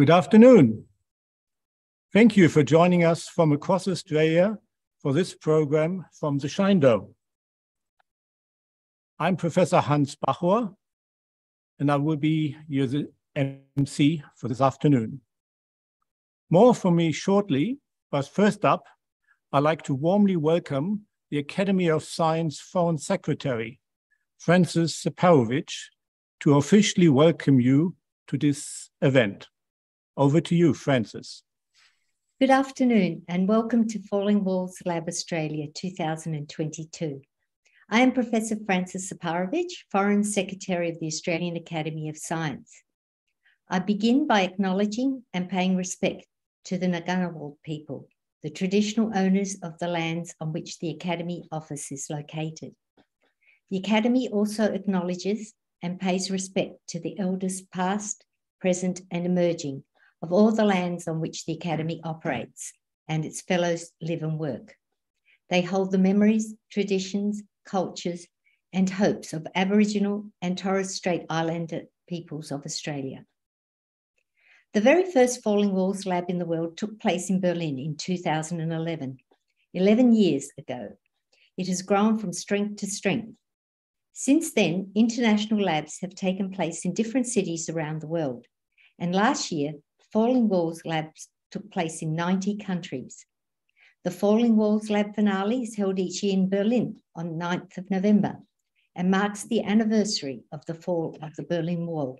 Good afternoon. Thank you for joining us from across Australia for this program from the Shine Dome. I'm Professor Hans Bachor, and I will be your MC for this afternoon. More from me shortly, but first up, I'd like to warmly welcome the Academy of Science Foreign Secretary, Frances Separovic, to officially welcome you to this event. Over to you, Frances. Good afternoon and welcome to Falling Walls Lab Australia 2022. I am Professor Frances Separovic, Foreign Secretary of the Australian Academy of Science. I begin by acknowledging and paying respect to the Ngunnawal people, the traditional owners of the lands on which the Academy office is located. The Academy also acknowledges and pays respect to the elders past, present, and emerging of all the lands on which the Academy operates and its fellows live and work. They hold the memories, traditions, cultures, and hopes of Aboriginal and Torres Strait Islander peoples of Australia. The very first Falling Walls lab in the world took place in Berlin in 2011, 11 years ago. It has grown from strength to strength. Since then, international labs have taken place in different cities around the world. And last year, Falling Walls labs took place in 90 countries. The Falling Walls Lab finale is held each year in Berlin on 9th of November and marks the anniversary of the fall of the Berlin Wall.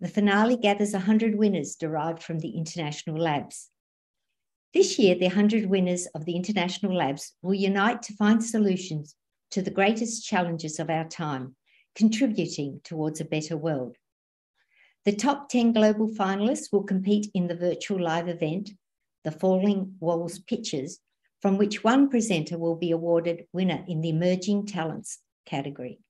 The finale gathers 100 winners derived from the international labs. This year, the 100 winners of the international labs will unite to find solutions to the greatest challenges of our time, contributing towards a better world. The top 10 global finalists will compete in the virtual live event, the Falling Walls Pitches, from which one presenter will be awarded winner in the Emerging Talents category.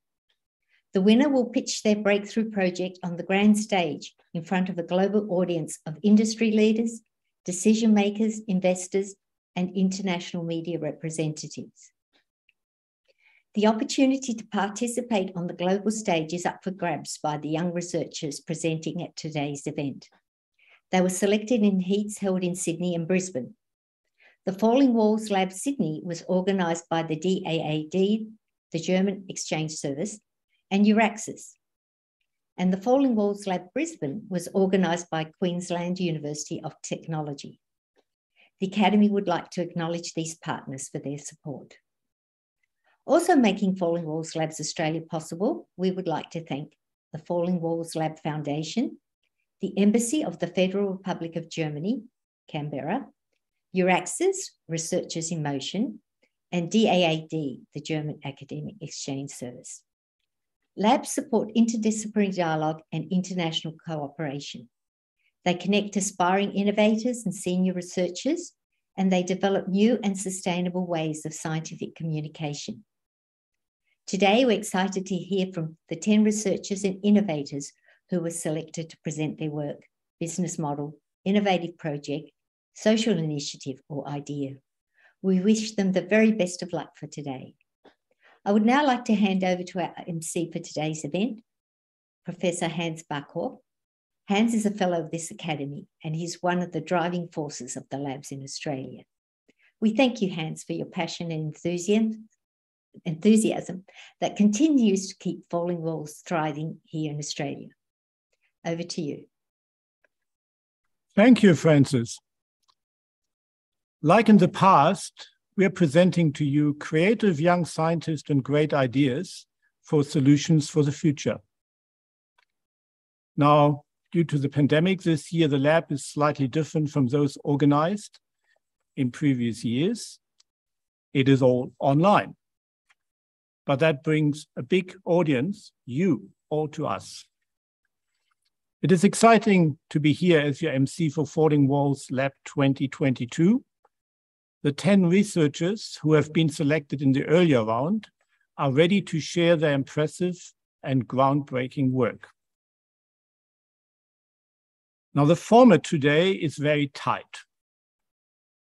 The winner will pitch their breakthrough project on the grand stage in front of a global audience of industry leaders, decision makers, investors, and international media representatives. The opportunity to participate on the global stage is up for grabs by the young researchers presenting at today's event. They were selected in heats held in Sydney and Brisbane. The Falling Walls Lab Sydney was organised by the DAAD, the German Exchange Service, and EURAXESS. And the Falling Walls Lab Brisbane was organised by Queensland University of Technology. The Academy would like to acknowledge these partners for their support. Also making Falling Walls Labs Australia possible, we would like to thank the Falling Walls Lab Foundation, the Embassy of the Federal Republic of Germany, Canberra, EURAXESS, Researchers in Motion, and DAAD, the German Academic Exchange Service. Labs support interdisciplinary dialogue and international cooperation. They connect aspiring innovators and senior researchers, and they develop new and sustainable ways of scientific communication. Today, we're excited to hear from the 10 researchers and innovators who were selected to present their work, business model, innovative project, social initiative, or idea. We wish them the very best of luck for today. I would now like to hand over to our MC for today's event, Professor Hans Bachor. Hans is a fellow of this academy and he's one of the driving forces of the labs in Australia. We thank you, Hans, for your passion and enthusiasm, enthusiasm that continues to keep Falling Walls thriving here in Australia. Over to you. Thank you, Frances. Like in the past, we are presenting to you creative young scientists and great ideas for solutions for the future. Now, due to the pandemic this year, the lab is slightly different from those organized in previous years. It is all online. But that brings a big audience, you, all to us. It is exciting to be here as your MC for Falling Walls Lab 2022 the 10 researchers who have been selected in the earlier round are ready to share their impressive and groundbreaking work. Now, the format today is very tight.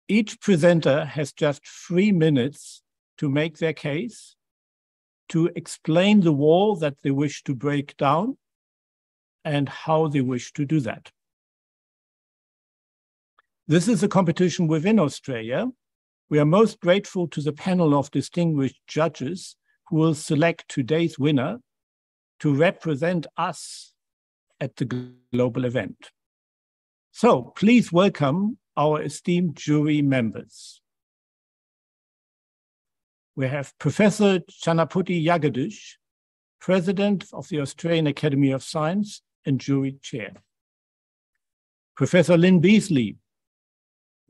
Each presenter has just three minutes to make their case, to explain the wall that they wish to break down, and how they wish to do that. This is a competition within Australia. We are most grateful to the panel of distinguished judges who will select today's winner to represent us at the global event. So please welcome our esteemed jury members. We have Professor Chennupati Jagadish, President of the Australian Academy of Science and Jury Chair. Professor Lyn Beazley,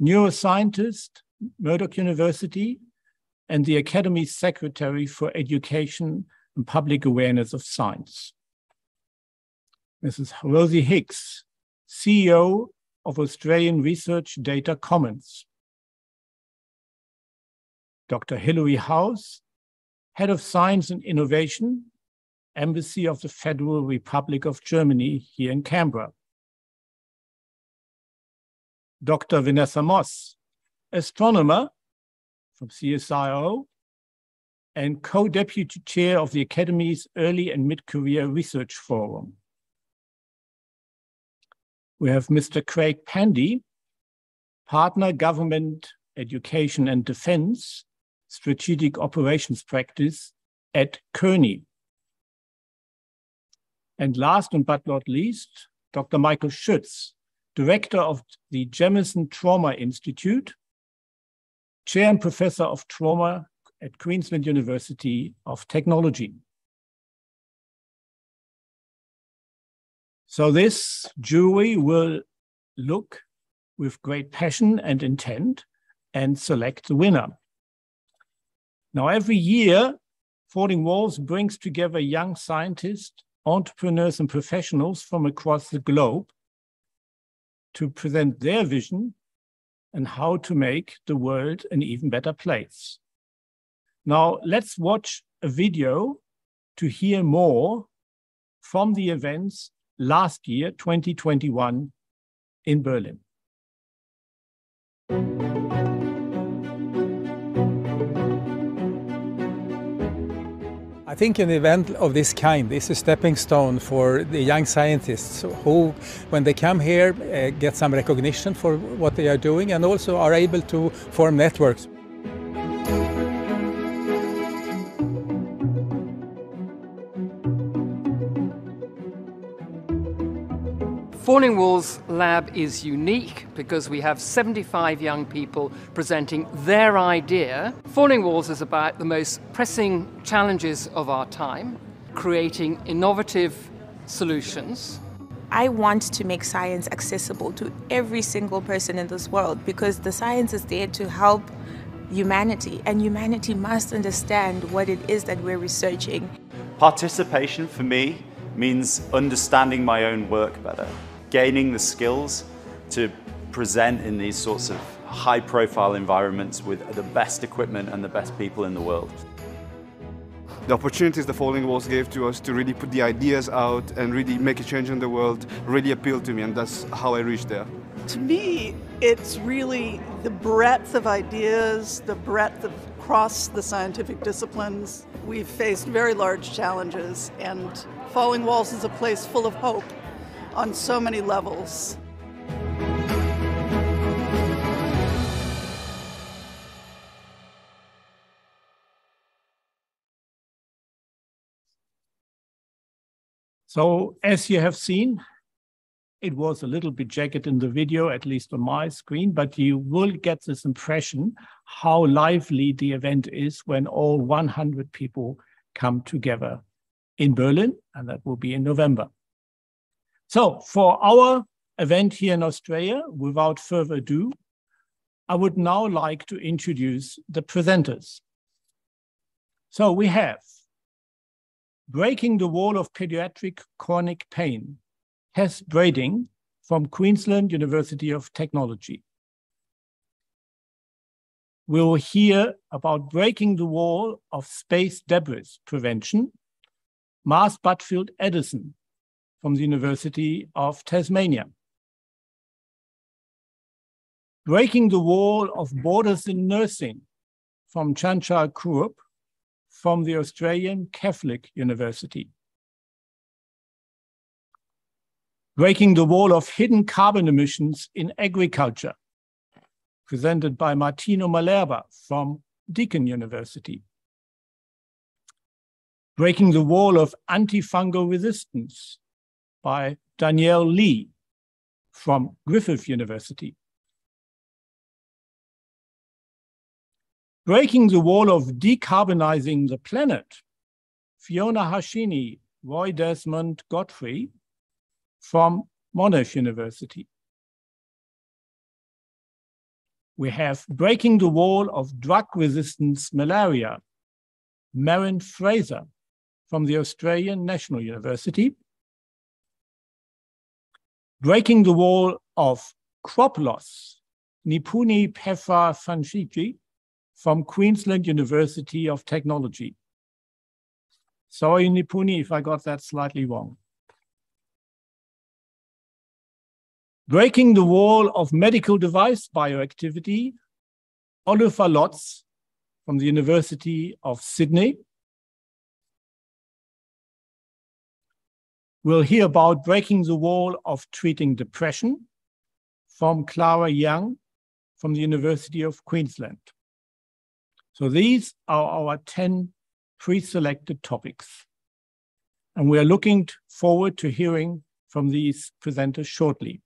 neuroscientist, Murdoch University, and the Academy's Secretary for Education and Public Awareness of Science. Mrs. Rosie Hicks, CEO of Australian Research Data Commons. Dr. Hilary House, Head of Science and Innovation, Embassy of the Federal Republic of Germany here in Canberra. Dr. Vanessa Moss, astronomer from CSIRO and co-deputy chair of the Academy's Early and Mid-Career Research Forum. We have Mr. Craig Pandy, partner government education and defense, strategic operations practice at Kearney. And last and but not least, Dr. Michael Schütz, director of the Jamieson Trauma Institute, chair and professor of trauma at Queensland University of Technology. So this jury will look with great passion and intent and select the winner. Now, every year, Falling Walls brings together young scientists, entrepreneurs, and professionals from across the globe to present their vision and how to make the world an even better place. Now, let's watch a video to hear more from the events last year, 2021, in Berlin. I think an event of this kind is a stepping stone for the young scientists who, when they come here, uh, get some recognition for what they are doing and also are able to form networks. Falling Walls Lab is unique because we have 75 young people presenting their idea. Falling Walls is about the most pressing challenges of our time, creating innovative solutions. I want to make science accessible to every single person in this world because the science is there to help humanity, and humanity must understand what it is that we're researching. Participation for me means understanding my own work better gaining the skills to present in these sorts of high profile environments with the best equipment and the best people in the world. The opportunities the Falling Walls gave to us to really put the ideas out and really make a change in the world really appealed to me and that's how I reached there. To me, it's really the breadth of ideas, the breadth of across the scientific disciplines. We've faced very large challenges and Falling Walls is a place full of hope on so many levels. So as you have seen, it was a little bit jagged in the video, at least on my screen, but you will get this impression how lively the event is when all 100 people come together in Berlin, and that will be in November. So for our event here in Australia, without further ado, I would now like to introduce the presenters. So we have Breaking the Wall of Pediatric Chronic Pain, Tess Brading from Queensland University of Technology. We'll hear about breaking the wall of space debris prevention, Mars Buttfield Addison from the University of Tasmania. Breaking the Wall of Borders in Nursing from Chanchal Kurup from the Australian Catholic University. Breaking the Wall of Hidden Carbon Emissions in Agriculture presented by Martino Malerba from Deakin University. Breaking the Wall of Antifungal Resistance by Danielle Lee from Griffith University. Breaking the Wall of Decarbonizing the Planet, Fiona Hashini, Roy Desmond Godfrey from Monash University. We have Breaking the Wall of Drug Resistance Malaria, Marin Fraser from the Australian National University. Breaking the Wall of Crop Loss, Nipuni Pefa Fanchiji from Queensland University of Technology. Sorry, Nipuni, if I got that slightly wrong. Breaking the Wall of Medical Device Bioactivity, Oliver Lotz from the University of Sydney. We'll hear about breaking the wall of treating depression from Clara Young from the University of Queensland. So these are our 10 pre-selected topics. And we are looking forward to hearing from these presenters shortly.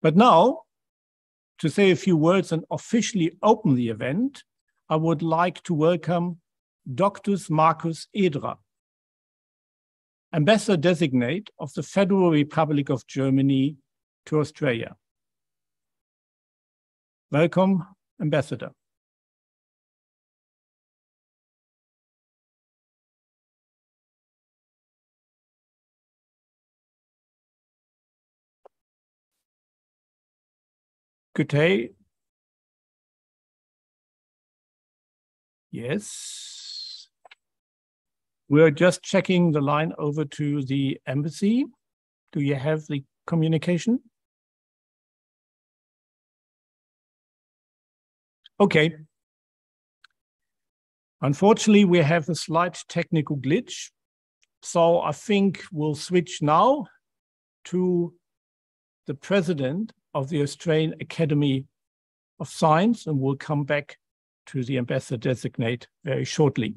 But now, to say a few words and officially open the event, I would like to welcome Dr. Markus Ederer, Ambassador Designate of the Federal Republic of Germany to Australia. Welcome, Ambassador. Good day. Yes. We're just checking the line over to the embassy. Do you have the communication? Okay. Unfortunately, we have a slight technical glitch. So I think we'll switch now to the president of the Australian Academy of Science, and we'll come back to the ambassador designate very shortly.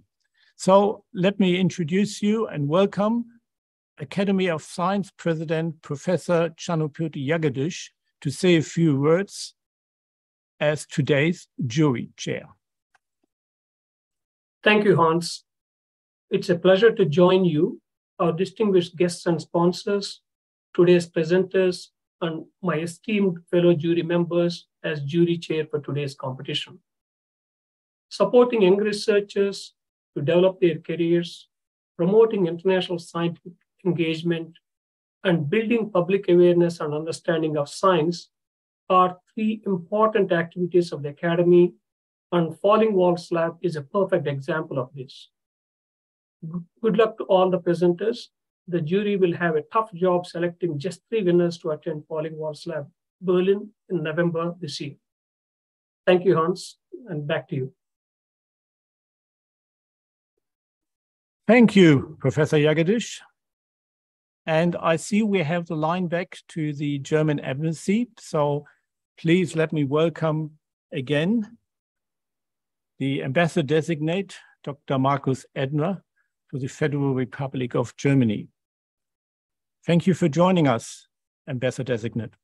So let me introduce you and welcome Academy of Science President Professor Chennupati Jagadish to say a few words as today's jury chair. Thank you, Hans. It's a pleasure to join you, our distinguished guests and sponsors, today's presenters, and my esteemed fellow jury members as jury chair for today's competition. Supporting young researchers to develop their careers, promoting international scientific engagement, and building public awareness and understanding of science are three important activities of the Academy, and Falling Walls Lab is a perfect example of this. Good luck to all the presenters the jury will have a tough job selecting just three winners to attend Falling Walls Lab Berlin in November this year. Thank you, Hans, and back to you. Thank you, Professor Jagadish. And I see we have the line back to the German embassy. So please let me welcome again the ambassador designate, Dr. Markus Ederer, to the Federal Republic of Germany. Thank you for joining us, Ambassador Designate.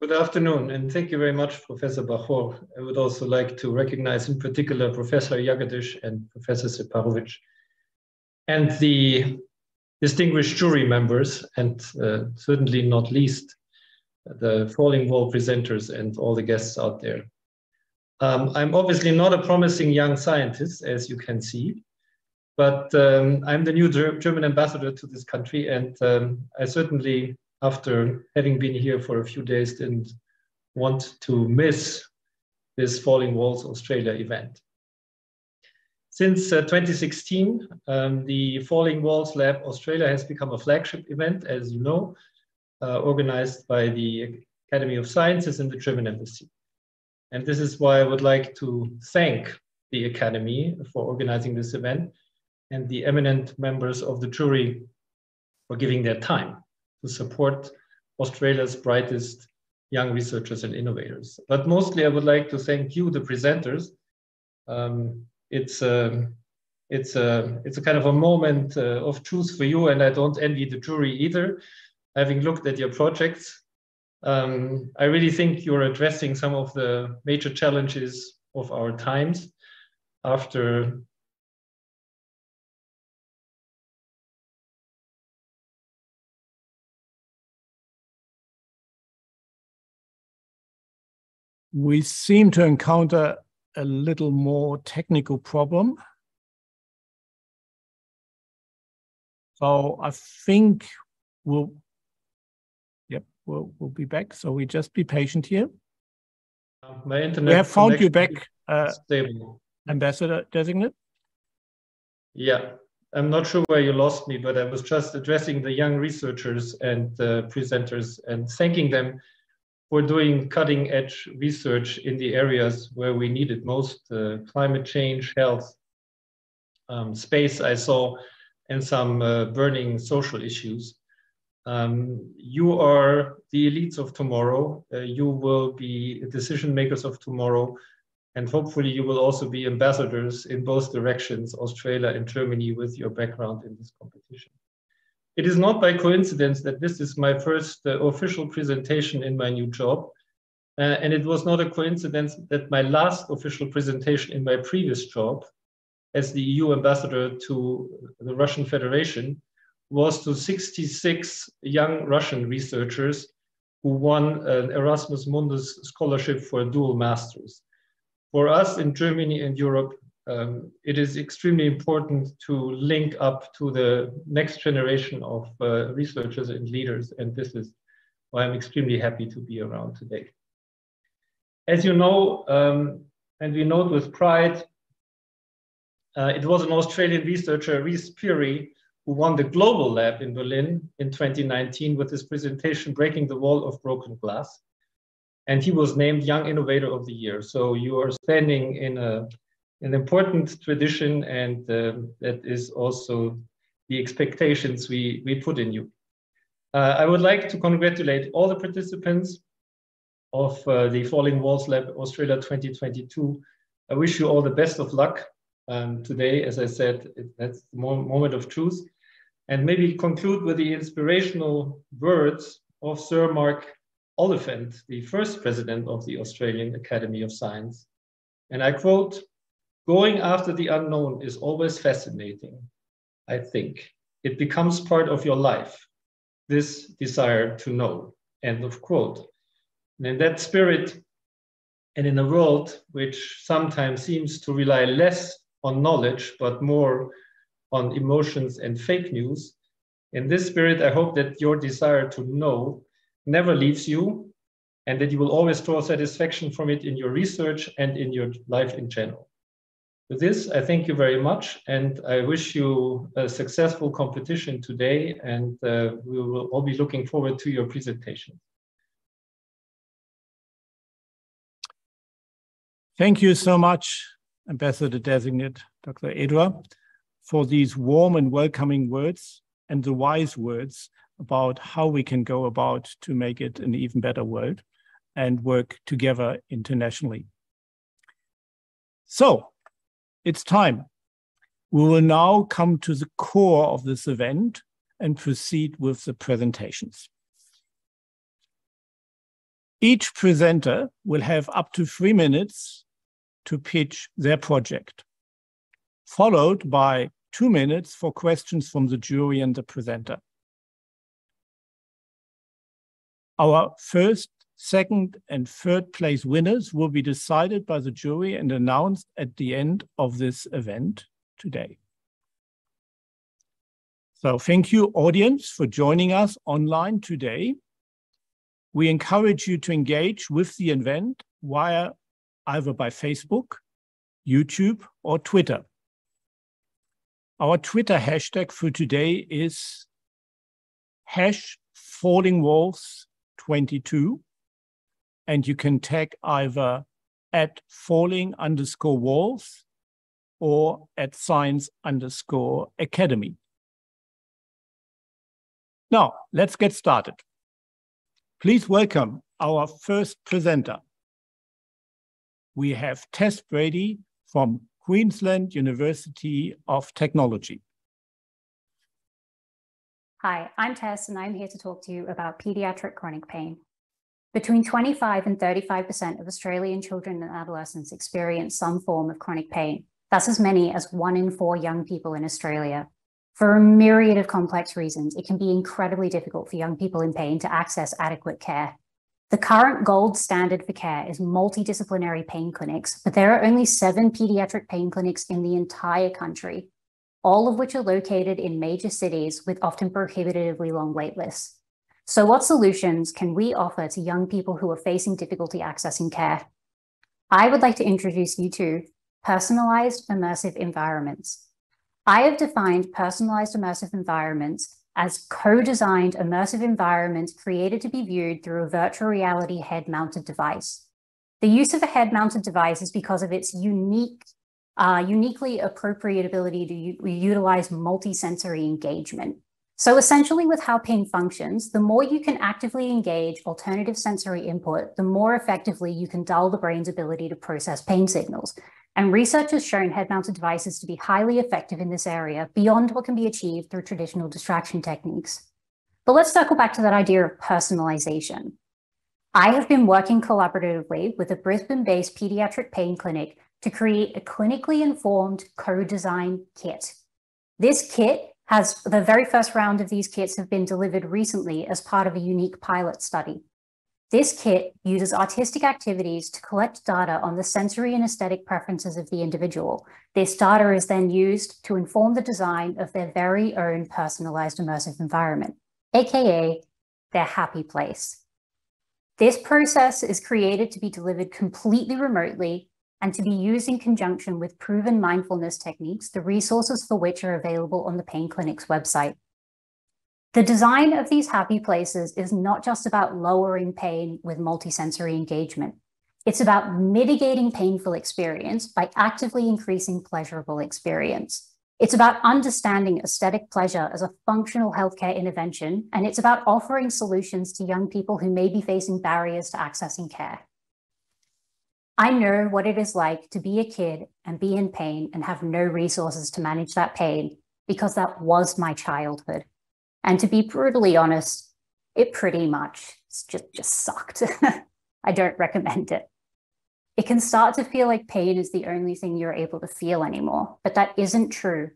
Good afternoon, and thank you very much, Professor Bachor. I would also like to recognize in particular Professor Jagadish and Professor Separovic, and the distinguished jury members, and uh, certainly not least, the Falling Wall presenters and all the guests out there. Um, I'm obviously not a promising young scientist, as you can see, but um, I'm the new German ambassador to this country, and um, I certainly, after having been here for a few days, didn't want to miss this Falling Walls Australia event. Since uh, 2016, um, the Falling Walls Lab Australia has become a flagship event, as you know, uh, organized by the Academy of Sciences and the German Embassy. And this is why I would like to thank the Academy for organizing this event and the eminent members of the jury for giving their time to support Australia's brightest young researchers and innovators. But mostly I would like to thank you, the presenters. Um, it's, a, it's, a, it's a kind of a moment uh, of truth for you, and I don't envy the jury either, having looked at your projects. Um, I really think you're addressing some of the major challenges of our times after we seem to encounter a little more technical problem. So I think we'll, yep, we'll, we'll be back. So we just be patient here. My internet. We have found you back, uh, stable. Ambassador designate. Yeah, I'm not sure where you lost me, but I was just addressing the young researchers and uh, presenters and thanking them for doing cutting edge research in the areas where we need it most uh, climate change, health, um, space, I saw, and some uh, burning social issues. Um, you are the elites of tomorrow. Uh, you will be decision makers of tomorrow. And hopefully, you will also be ambassadors in both directions, Australia and Germany, with your background in this competition. It is not by coincidence that this is my first uh, official presentation in my new job. Uh, and it was not a coincidence that my last official presentation in my previous job as the EU ambassador to the Russian Federation was to 66 young Russian researchers who won an Erasmus Mundus scholarship for dual masters. For us in Germany and Europe, um, it is extremely important to link up to the next generation of uh, researchers and leaders, and this is why I'm extremely happy to be around today. As you know, um, and we note with pride, uh, it was an Australian researcher, Rhys Peary, who won the Global Lab in Berlin in 2019 with his presentation, Breaking the Wall of Broken Glass. And he was named Young Innovator of the Year. So you are standing in a an important tradition, and uh, that is also the expectations we, we put in you. Uh, I would like to congratulate all the participants of uh, the Falling Walls Lab Australia 2022. I wish you all the best of luck um, today. As I said, it, that's the moment of truth. And maybe conclude with the inspirational words of Sir Mark Oliphant, the first president of the Australian Academy of Science. And I quote, Going after the unknown is always fascinating, I think. It becomes part of your life, this desire to know. End of quote. And in that spirit, and in a world which sometimes seems to rely less on knowledge, but more on emotions and fake news, in this spirit, I hope that your desire to know never leaves you and that you will always draw satisfaction from it in your research and in your life in general. With this, I thank you very much, and I wish you a successful competition today, and uh, we will all be looking forward to your presentation. Thank you so much, Ambassador Designate Dr. Ederer, for these warm and welcoming words and the wise words about how we can go about to make it an even better world and work together internationally. So it's time. We will now come to the core of this event and proceed with the presentations. Each presenter will have up to three minutes to pitch their project, followed by two minutes for questions from the jury and the presenter. Our first second and third place winners will be decided by the jury and announced at the end of this event today. So thank you, audience, for joining us online today. We encourage you to engage with the event via either by Facebook, YouTube, or Twitter. Our Twitter hashtag for today is hash falling walls 22 and you can tag either at falling underscore walls or at science underscore academy. Now, let's get started. Please welcome our first presenter. We have Tess Brady from Queensland University of Technology. Hi, I'm Tess, and I'm here to talk to you about pediatric chronic pain. Between 25 and 35% of Australian children and adolescents experience some form of chronic pain. That's as many as one in four young people in Australia. For a myriad of complex reasons, it can be incredibly difficult for young people in pain to access adequate care. The current gold standard for care is multidisciplinary pain clinics, but there are only seven pediatric pain clinics in the entire country, all of which are located in major cities with often prohibitively long wait lists. So what solutions can we offer to young people who are facing difficulty accessing care? I would like to introduce you to personalized immersive environments. I have defined personalized immersive environments as co-designed immersive environments created to be viewed through a virtual reality head-mounted device. The use of a head-mounted device is because of its unique, uh, uniquely appropriate ability to utilize multi-sensory engagement. So essentially with how pain functions, the more you can actively engage alternative sensory input, the more effectively you can dull the brain's ability to process pain signals, and research has shown head-mounted devices to be highly effective in this area beyond what can be achieved through traditional distraction techniques. But let's circle back to that idea of personalization. I have been working collaboratively with a Brisbane-based pediatric pain clinic to create a clinically informed co-design kit. This kit has the very first round of these kits have been delivered recently as part of a unique pilot study. This kit uses artistic activities to collect data on the sensory and aesthetic preferences of the individual. This data is then used to inform the design of their very own personalized immersive environment, AKA their happy place. This process is created to be delivered completely remotely and to be used in conjunction with proven mindfulness techniques, the resources for which are available on the Pain Clinic's website. The design of these happy places is not just about lowering pain with multisensory engagement. It's about mitigating painful experience by actively increasing pleasurable experience. It's about understanding aesthetic pleasure as a functional healthcare intervention, and it's about offering solutions to young people who may be facing barriers to accessing care. I know what it is like to be a kid and be in pain and have no resources to manage that pain because that was my childhood. And to be brutally honest, it pretty much just, just sucked. I don't recommend it. It can start to feel like pain is the only thing you're able to feel anymore, but that isn't true.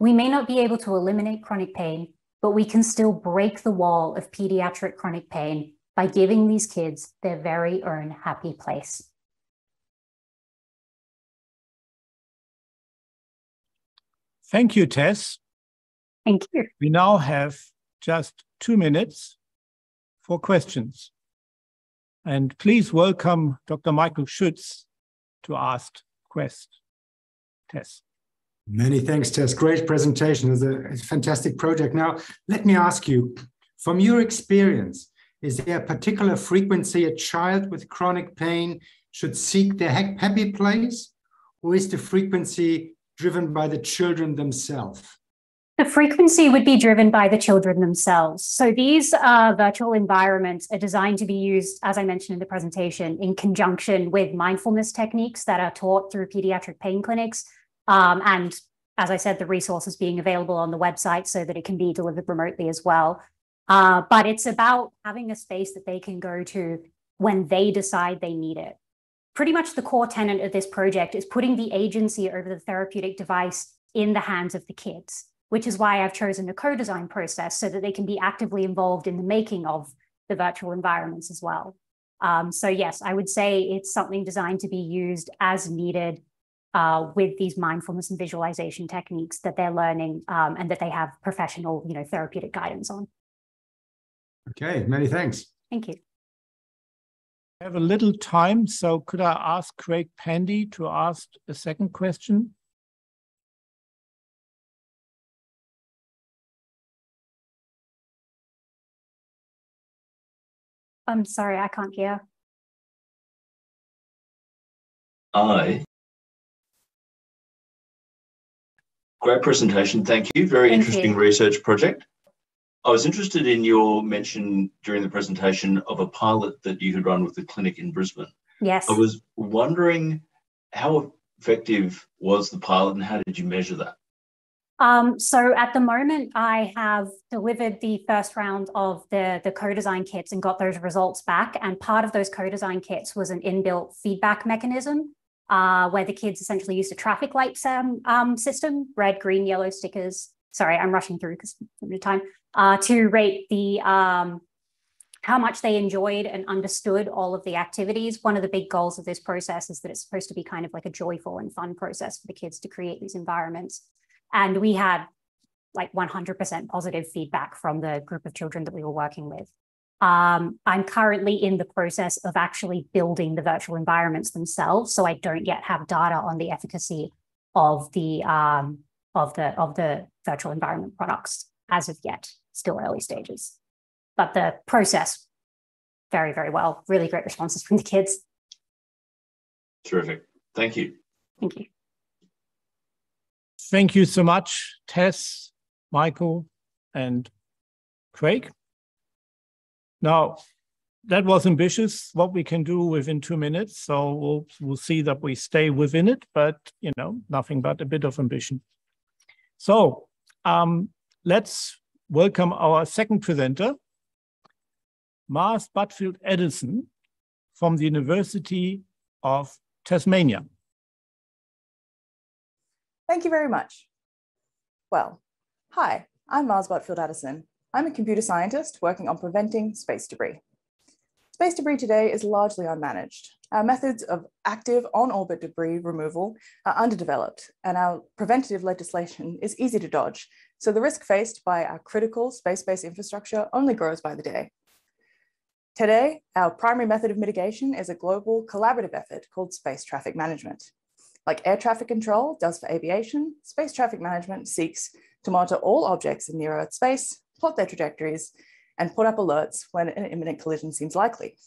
We may not be able to eliminate chronic pain, but we can still break the wall of pediatric chronic pain by giving these kids their very own happy place. Thank you, Tess. Thank you. We now have just two minutes for questions. And please welcome Dr. Michael Schütz to ask quest. Tess. Many thanks, Tess. Great presentation. It's a, it's a fantastic project. Now, let me ask you, from your experience, is there a particular frequency a child with chronic pain should seek their happy place, or is the frequency driven by the children themselves? The frequency would be driven by the children themselves. So these uh, virtual environments are designed to be used, as I mentioned in the presentation, in conjunction with mindfulness techniques that are taught through pediatric pain clinics. Um, and as I said, the resources being available on the website so that it can be delivered remotely as well. Uh, but it's about having a space that they can go to when they decide they need it. Pretty much the core tenant of this project is putting the agency over the therapeutic device in the hands of the kids which is why I've chosen a co-design process so that they can be actively involved in the making of the virtual environments as well. Um, so yes, I would say it's something designed to be used as needed uh, with these mindfulness and visualization techniques that they're learning um, and that they have professional, you know, therapeutic guidance on. Okay, many thanks. Thank you. I have a little time, so could I ask Craig Pandy to ask a second question? I'm sorry, I can't hear. I. Great presentation, thank you. Very Thank interesting you. research project. I was interested in your mention during the presentation of a pilot that you had run with the clinic in Brisbane. Yes. I was wondering how effective was the pilot and how did you measure that? Um, so at the moment, I have delivered the first round of the, the co-design kits and got those results back. And part of those co-design kits was an inbuilt feedback mechanism uh, where the kids essentially used a traffic light um, um, system, red, green, yellow stickers. Sorry, I'm rushing through because of time, uh, to rate the um, how much they enjoyed and understood all of the activities. One of the big goals of this process is that it's supposed to be kind of like a joyful and fun process for the kids to create these environments. And we had like 100% positive feedback from the group of children that we were working with. Um, I'm currently in the process of actually building the virtual environments themselves, so I don't yet have data on the efficacy of the um, of the of the virtual environment products as of yet. Still early stages, but the process very very well. Really great responses from the kids. Terrific. Thank you. Thank you. Thank you so much, Tess, Michael, and Craig. Now, that was ambitious, what we can do within two minutes. So we'll, we'll see that we stay within it, but, you know, nothing but a bit of ambition. So um, let's welcome our second presenter, Mars Buttfield Addison from the University of Tasmania. Thank you very much. Well, hi, I'm Mars Buttfield Addison. I'm a computer scientist working on preventing space debris. Space debris today is largely unmanaged. Our methods of active on-orbit debris removal are underdeveloped and our preventative legislation is easy to dodge. So the risk faced by our critical space-based infrastructure only grows by the day. Today, our primary method of mitigation is a global collaborative effort called space traffic management. Like air traffic control does for aviation, space traffic management seeks to monitor all objects in near Earth space, plot their trajectories, and put up alerts when an imminent collision seems likely.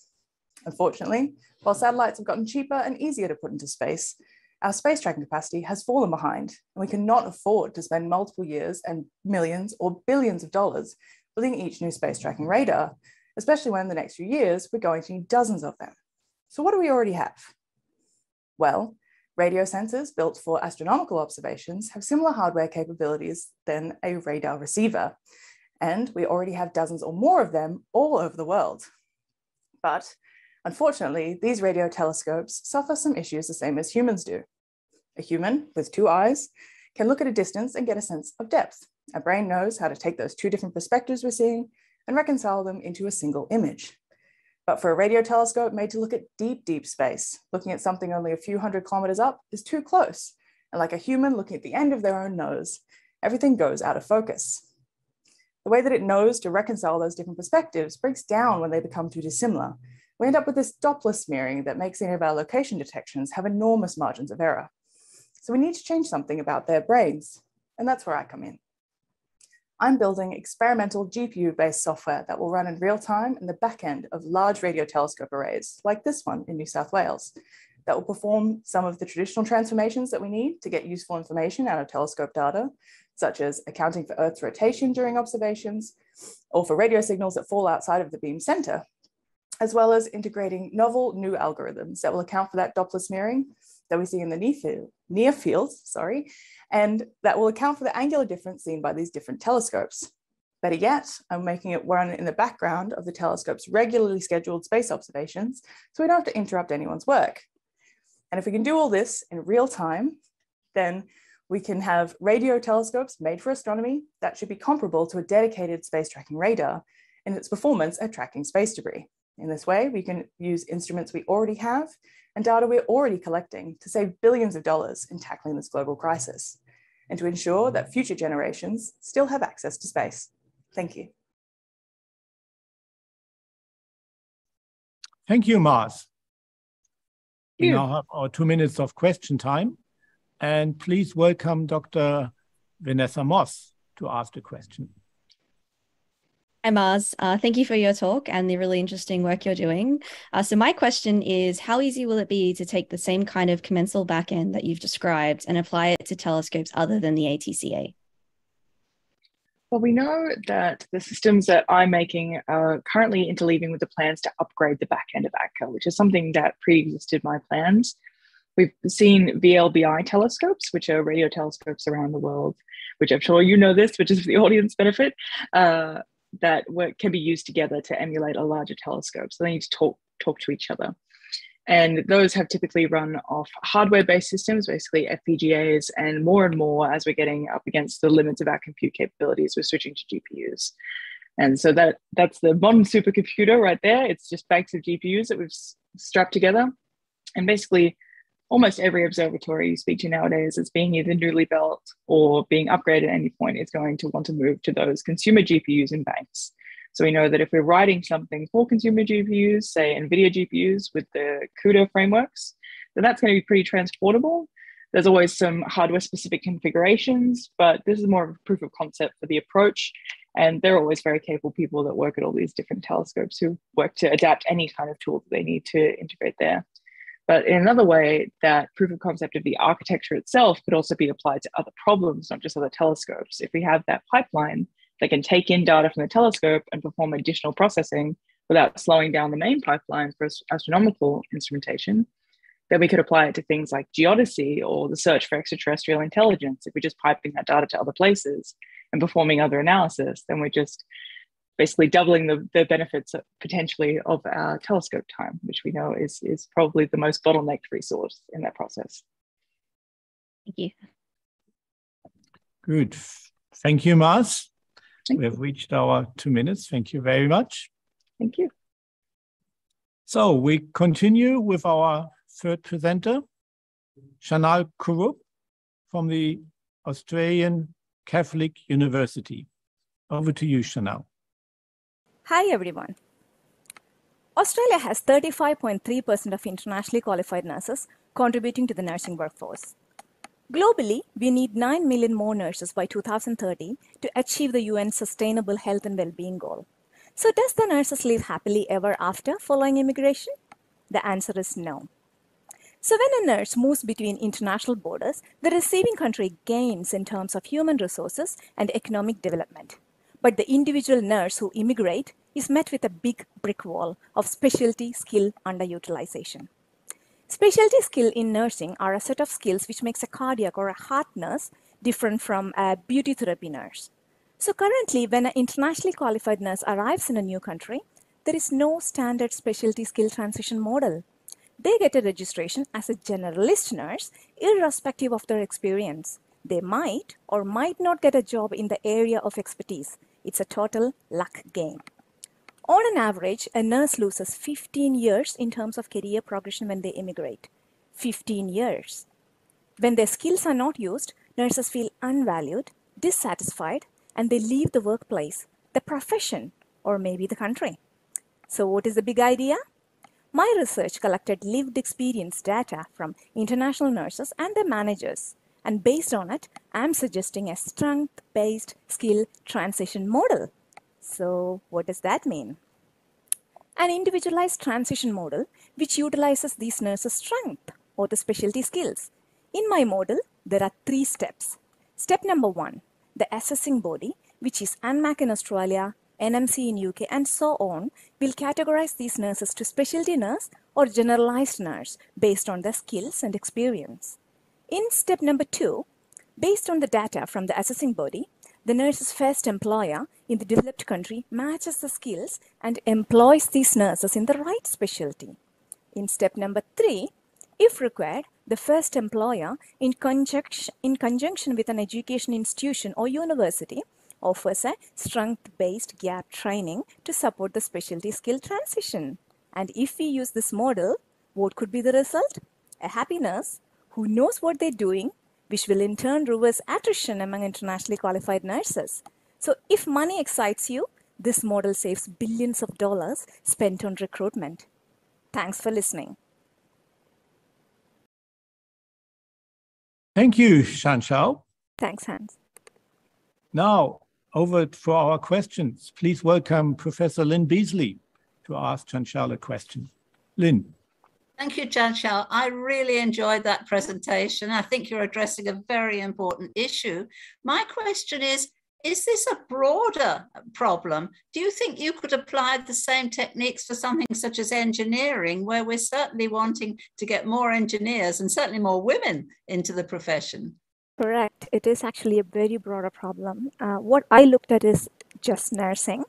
Unfortunately, while satellites have gotten cheaper and easier to put into space, our space tracking capacity has fallen behind, and we cannot afford to spend multiple years and millions or billions of dollars building each new space tracking radar, especially when in the next few years we're going to need dozens of them. So what do we already have? Well, Radio sensors built for astronomical observations have similar hardware capabilities than a radar receiver, and we already have dozens or more of them all over the world. But unfortunately, these radio telescopes suffer some issues the same as humans do. A human with two eyes can look at a distance and get a sense of depth. Our brain knows how to take those two different perspectives we're seeing and reconcile them into a single image. But for a radio telescope made to look at deep, deep space, looking at something only a few hundred kilometers up is too close. And like a human looking at the end of their own nose, everything goes out of focus. The way that it knows to reconcile those different perspectives breaks down when they become too dissimilar. We end up with this Doppler smearing that makes any of our location detections have enormous margins of error. So we need to change something about their brains. And that's where I come in. I'm building experimental GPU-based software that will run in real time in the back end of large radio telescope arrays, like this one in New South Wales, that will perform some of the traditional transformations that we need to get useful information out of telescope data, such as accounting for Earth's rotation during observations, or for radio signals that fall outside of the beam center, as well as integrating novel new algorithms that will account for that Doppler smearing that we see in the near field, near field sorry, and that will account for the angular difference seen by these different telescopes. Better yet, I'm making it run in the background of the telescope's regularly scheduled space observations, so we don't have to interrupt anyone's work. And if we can do all this in real time, then we can have radio telescopes made for astronomy that should be comparable to a dedicated space tracking radar in its performance at tracking space debris. In this way, we can use instruments we already have and data we're already collecting to save billions of dollars in tackling this global crisis and to ensure that future generations still have access to space. Thank you. Thank you, Mars. We now have our two minutes of question time. And please welcome Dr. Vanessa Moss to ask the question. Hi, Mars. Uh, thank you for your talk and the really interesting work you're doing. Uh, so my question is, how easy will it be to take the same kind of commensal backend that you've described and apply it to telescopes other than the ATCA? Well, we know that the systems that I'm making are currently interleaving with the plans to upgrade the backend of ATCA, which is something that pre existed my plans. We've seen VLBI telescopes, which are radio telescopes around the world, which I'm sure you know this, which is for the audience benefit, uh, that work, can be used together to emulate a larger telescope. So they need to talk, talk to each other. And those have typically run off hardware based systems, basically FPGAs, and more and more as we're getting up against the limits of our compute capabilities, we're switching to GPUs. And so that that's the modern supercomputer right there. It's just banks of GPUs that we've strapped together. And basically, almost every observatory you speak to nowadays is being either newly built or being upgraded at any point is going to want to move to those consumer GPUs in banks. So we know that if we're writing something for consumer GPUs, say NVIDIA GPUs with the CUDA frameworks, then that's going to be pretty transportable. There's always some hardware specific configurations, but this is more of a proof of concept for the approach. And they're always very capable people that work at all these different telescopes who work to adapt any kind of tool that they need to integrate there. But in another way, that proof of concept of the architecture itself could also be applied to other problems, not just other telescopes. If we have that pipeline that can take in data from the telescope and perform additional processing without slowing down the main pipeline for astronomical instrumentation, then we could apply it to things like geodesy or the search for extraterrestrial intelligence. If we're just piping that data to other places and performing other analysis, then we're just basically doubling the, the benefits potentially of our telescope time, which we know is, is probably the most bottlenecked resource in that process. Thank you. Good. Thank you, Mars. Thank we have reached our two minutes. Thank you very much. Thank you. So we continue with our third presenter, Shanal Kurup from the Australian Catholic University. Over to you, Shanal. Hi, everyone. Australia has 35.3% of internationally qualified nurses contributing to the nursing workforce. Globally, we need 9 million more nurses by 2030 to achieve the UN Sustainable Health and Wellbeing Goal. So, does the nurses live happily ever after following immigration? The answer is no. So, when a nurse moves between international borders, the receiving country gains in terms of human resources and economic development. But the individual nurse who immigrate is met with a big brick wall of specialty skill underutilization. Specialty skill in nursing are a set of skills which makes a cardiac or a heart nurse different from a beauty therapy nurse. So currently, when an internationally qualified nurse arrives in a new country, there is no standard specialty skill transition model. They get a registration as a generalist nurse irrespective of their experience. They might or might not get a job in the area of expertise, it's a total luck game. On an average, a nurse loses 15 years in terms of career progression when they immigrate. 15 years. When their skills are not used, nurses feel unvalued, dissatisfied, and they leave the workplace, the profession, or maybe the country. So, what is the big idea? My research collected lived experience data from international nurses and their managers. And based on it, I'm suggesting a strength based skill transition model. So, what does that mean? An individualized transition model which utilizes these nurses' strength or the specialty skills. In my model, there are three steps. Step number one, the assessing body, which is ANMAC in Australia, NMC in UK, and so on, will categorize these nurses to specialty nurse or generalized nurse based on their skills and experience. In step number two, based on the data from the assessing body, the nurse's first employer in the developed country matches the skills and employs these nurses in the right specialty. In step number three, if required, the first employer, in conjunction, in conjunction with an education institution or university, offers a strength-based gap training to support the specialty skill transition. And if we use this model, what could be the result? A happy nurse who knows what they're doing, which will in turn reverse attrition among internationally qualified nurses. So if money excites you, this model saves billions of dollars spent on recruitment. Thanks for listening. Thank you, Chanchal. Thanks, Hans. Now, over for our questions. Please welcome Professor Lynn Beazley to ask Chanchal a question. Lynn. Thank you, Chanchal. I really enjoyed that presentation. I think you're addressing a very important issue. My question is, is this a broader problem? Do you think you could apply the same techniques for something such as engineering, where we're certainly wanting to get more engineers and certainly more women into the profession? Correct. It is actually a very broader problem. Uh, what I looked at is just nursing,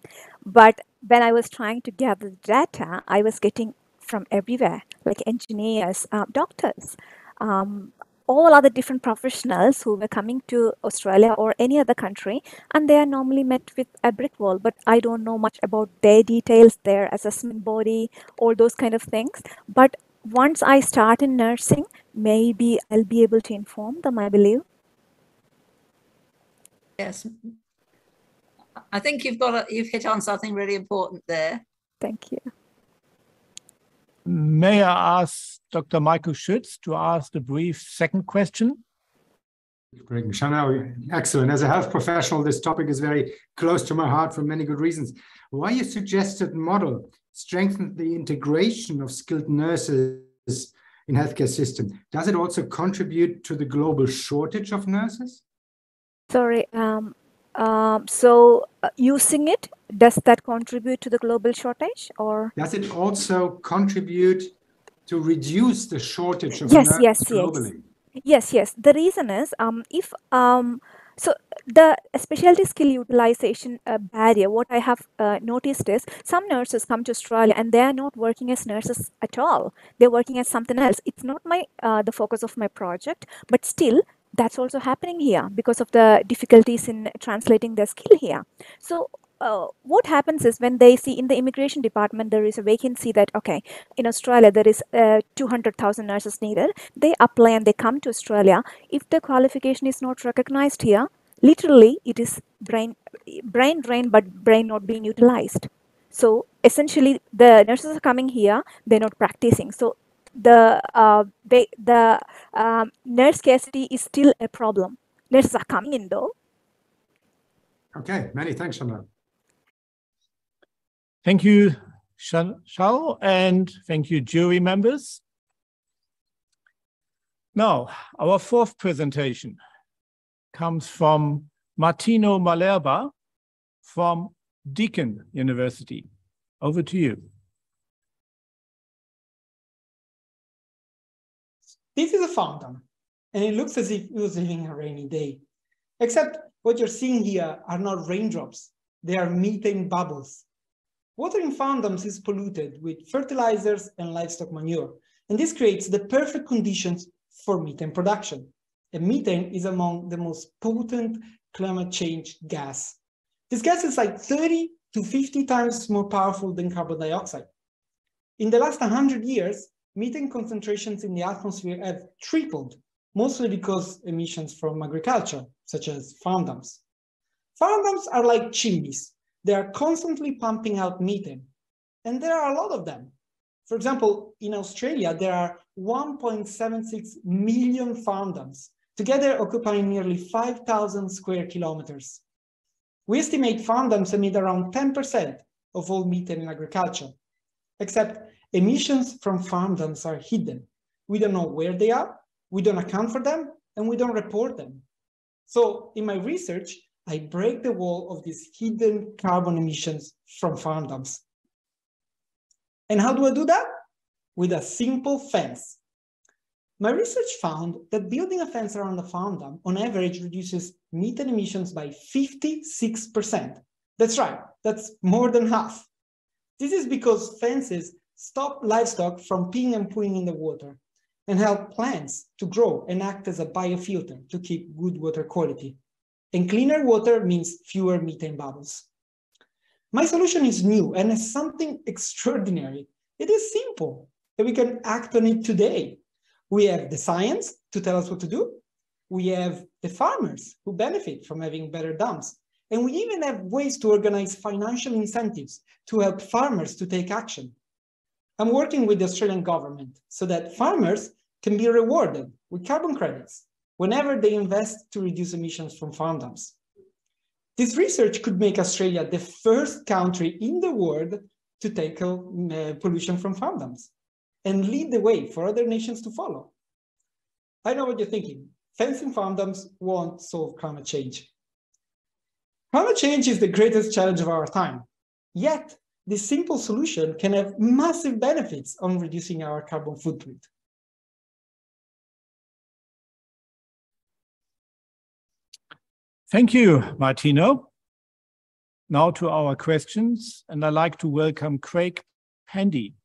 but when I was trying to gather data, I was getting from everywhere, like engineers, uh, doctors, um, all other different professionals who were coming to Australia or any other country, and they are normally met with a brick wall. But I don't know much about their details, their assessment body, all those kind of things. But once I start in nursing, maybe I'll be able to inform them, I believe. Yes. I think you've got a, you've hit on something really important there. Thank you. May I ask Dr. Michael Schütz to ask a brief second question? Great, Chanel, excellent. As a health professional, this topic is very close to my heart for many good reasons. Why you suggested model strengthen the integration of skilled nurses in healthcare system. Does it also contribute to the global shortage of nurses? Sorry, um, um, so uh, using it, does that contribute to the global shortage or? Does it also contribute to reduce the shortage of yes, yes, globally? yes. Yes, yes. The reason is um, if um, so the specialty skill utilization uh, barrier, what I have uh, noticed is some nurses come to Australia and they are not working as nurses at all. They're working as something else. It's not my uh, the focus of my project, but still that's also happening here because of the difficulties in translating their skill here. So uh, what happens is when they see in the immigration department there is a vacancy that okay in australia there is uh, 200000 nurses needed. They apply and they come to australia. If the qualification is not recognized here literally it is brain brain drain but brain not being utilized. So essentially the nurses are coming here they're not practicing. So the uh, the um, nurse scarcity is still a problem. Nurses are coming in though. Okay, many thanks, Chanel. Thank you, Shao, and thank you, jury members. Now, our fourth presentation comes from Martino Malerba from Deakin University. Over to you. This is a fountain, and it looks as if it was living a rainy day. Except what you're seeing here are not raindrops, they are methane bubbles. Water in fountains is polluted with fertilizers and livestock manure, and this creates the perfect conditions for methane production. And methane is among the most potent climate change gas. This gas is like 30 to 50 times more powerful than carbon dioxide. In the last 100 years, methane concentrations in the atmosphere have tripled, mostly because emissions from agriculture, such as farm dams. Farm are like chimneys. They are constantly pumping out methane, and there are a lot of them. For example, in Australia, there are 1.76 million farm dams, together occupying nearly 5,000 square kilometers. We estimate farm dams emit around 10% of all methane in agriculture, except emissions from farm dams are hidden. We don't know where they are, we don't account for them, and we don't report them. So in my research, I break the wall of these hidden carbon emissions from farm dams. And how do I do that? With a simple fence. My research found that building a fence around a farm dam on average reduces methane emissions by 56%. That's right, that's more than half. This is because fences stop livestock from peeing and pooing in the water and help plants to grow and act as a biofilter to keep good water quality. And cleaner water means fewer methane bubbles. My solution is new and is something extraordinary. It is simple, and we can act on it today. We have the science to tell us what to do. We have the farmers who benefit from having better dams. And we even have ways to organize financial incentives to help farmers to take action. I'm working with the Australian government so that farmers can be rewarded with carbon credits whenever they invest to reduce emissions from farm dams. This research could make Australia the first country in the world to tackle uh, pollution from farm dams and lead the way for other nations to follow. I know what you're thinking. Fencing farm dams won't solve climate change. Climate change is the greatest challenge of our time. Yet, this simple solution can have massive benefits on reducing our carbon footprint. Thank you, Martino. Now to our questions, and I'd like to welcome Craig Pandy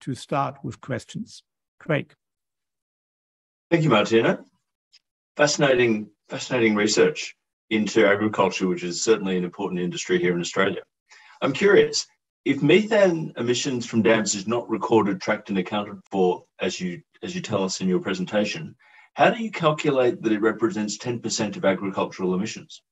to start with questions. Craig. Thank you, Martino. Fascinating, fascinating research into agriculture, which is certainly an important industry here in Australia. I'm curious, if methane emissions from dams is not recorded, tracked, and accounted for, as you as you tell us in your presentation, how do you calculate that it represents 10% of agricultural emissions?